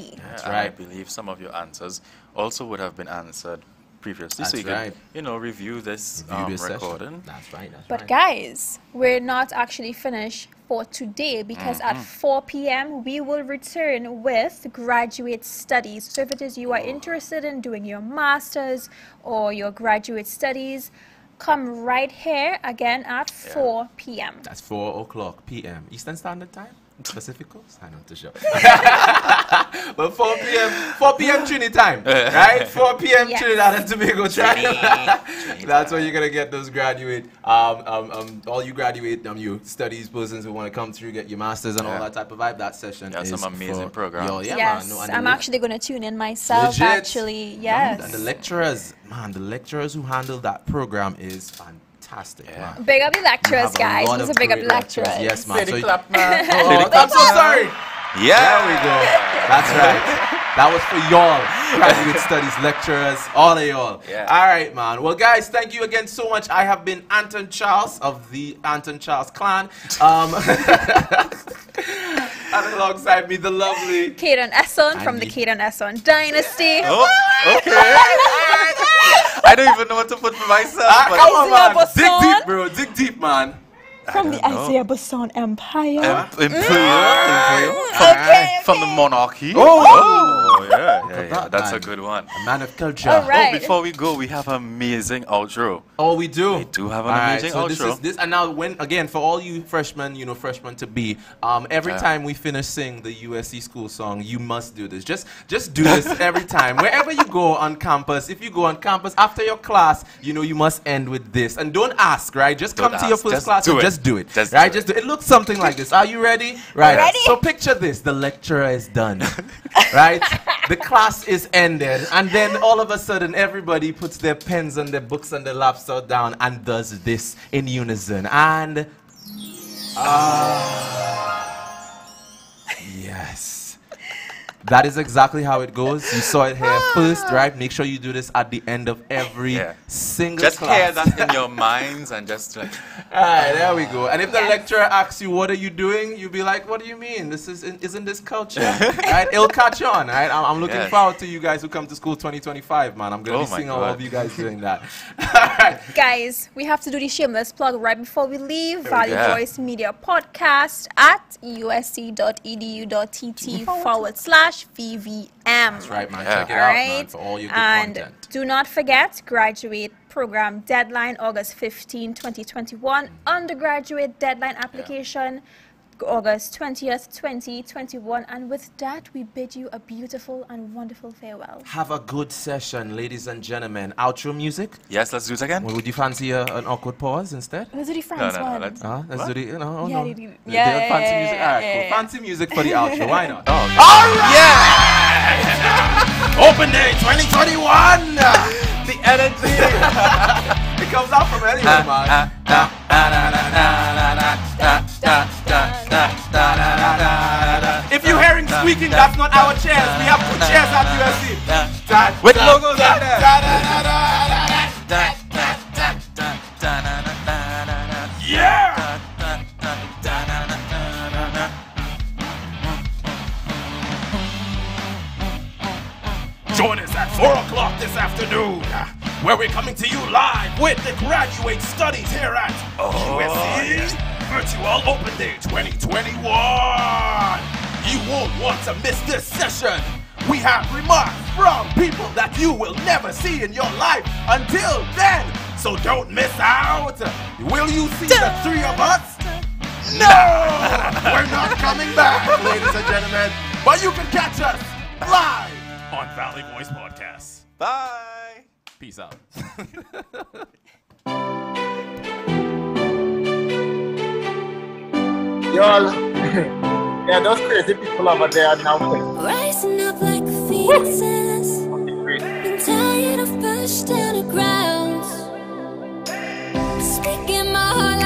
Yeah, That's and I believe some of your answers also would have been answered previously. so That's you right. can, you know, review this, Review um, this session. recording. That's right. That's But right. guys, we're not actually finished for today because at 4 p.m. we will return with graduate studies. So if it is you are interested in doing your masters or your graduate studies, come right here again at 4 p.m. That's 4 o'clock p.m. Eastern Standard Time? Pacific Coast? I know to show. [laughs] but 4 p.m. 4 p.m. Trinity time, right? [laughs] 4 p.m. Yes. Trinidad and Tobago time. [laughs] That's where you're gonna get those graduate, um, um, um, all you graduate, um, you studies persons who want to come through, get your masters and all that type of vibe. That session Yeah, is some amazing y'all. Yeah, yes, man. No, I'm actually going to tune in myself. Legit. Actually, Man, yes. And the lecturers, man, the lecturers who handle that program is fantastic. Fantastic, man. Big up the lecturers, guys. lot Just a big up great lecturers. Yes, man. Say the So- clap, man. [laughs] Oh, Say the I'm so sorry. Yeah. There we go. That's right. That was for y'all, graduate studies lecturers, all of y'all. Yeah. All right, man. Well, guys, thank you again so much. I have been Anton Charles of the Anton Charles clan. Um, [laughs] and alongside me, the lovely. Kaden Esson from the Andy. Kaden Esson Dynasty. Oh, okay. [laughs] I don't even know what to put for myself. Ah, come on, man. Isaiah Dig deep, bro. Dig deep, man. From the don't know. Isaiah Basson Empire. Em- Imperial, Imperial. From, okay, from the monarchy. Oh. Oh, yeah, [laughs] yeah, yeah. that, That's a good one. A man of culture. All right. Oh, before we go, we have amazing outro. Oh, we do. We do have an All right, amazing so this outro. is this, and now when again for all you freshmen, you know, freshmen to be, um, every Yeah. time we finish singing the USC school song, you must do this. Just just do this [laughs] every time. Wherever you go on campus, if you go on campus after your class, you know you must end with this, and don't ask, right? Just Don't come to your first just class and it. just do it, Just right? it. Just do it. looks something like this. Are you ready? Right. Ready? So picture this: the lecturer is done, [laughs] right? The class is ended, and then all of a sudden, everybody puts their pens and their books and their laps down and does this in unison. And ah, yes. That is exactly how it goes. You saw it here ah. first, right? Make sure you do this at the end of every Yeah. single Just class. hear that in your [laughs] minds and just like, All right, there we go. And if the lecturer asks you, "What are you doing?" you'll be like, "What do you mean? This is isn't this culture?" right? It'll catch on. Right? I'm, I'm looking Yes. forward to you guys who come to school 2025, man. I'm gonna Oh be my seeing all of you guys doing that. [laughs] all right. Guys, we have to do the shameless plug right before we leave. Valley Yeah. Voice Media Podcast at usc.edu.tt [laughs] forward slash VVM. That's right, man. Yeah. Check it out, man, for all your good and content. do not forget, graduate program deadline August 15, 2021. Undergraduate deadline application August 20th, 2021. And with that, we bid you a beautiful and wonderful farewell. Have a good session, ladies and gentlemen. Outro music. yes, let's do it again. Well, would you fancy a, an awkward pause instead? Let's do the No, France no, no. one. Let's, Uh, let's do the, you know, oh, Yeah, no. they do- The- yeah, yeah, fancy yeah, music. yeah, All right, yeah, cool. yeah. Fancy music for the outro. Why not? Oh, okay. All right. Yeah. Open Day 2021. the energy. it comes out from anywhere, man. If you're hearing squeaking, that's not our chairs. We have two chairs at USC. With logos on there. Yeah! Join us at 4 o'clock this afternoon, where we're coming to you live with the graduate studies here at USC oh, Virtual Open Day 2021. You won't want to miss this session. We have remarks from people that you will never see in your life until then. So don't miss out. Will you see the three of us? No! [laughs] We're not coming back, ladies and gentlemen. But you can catch us live on Valley Voice Podcast. Bye. Peace out. [laughs] Y'all, [laughs] yeah, those crazy people over there are now Rising up like phoenixes. Been tired of pushed underground. Speaking my heart.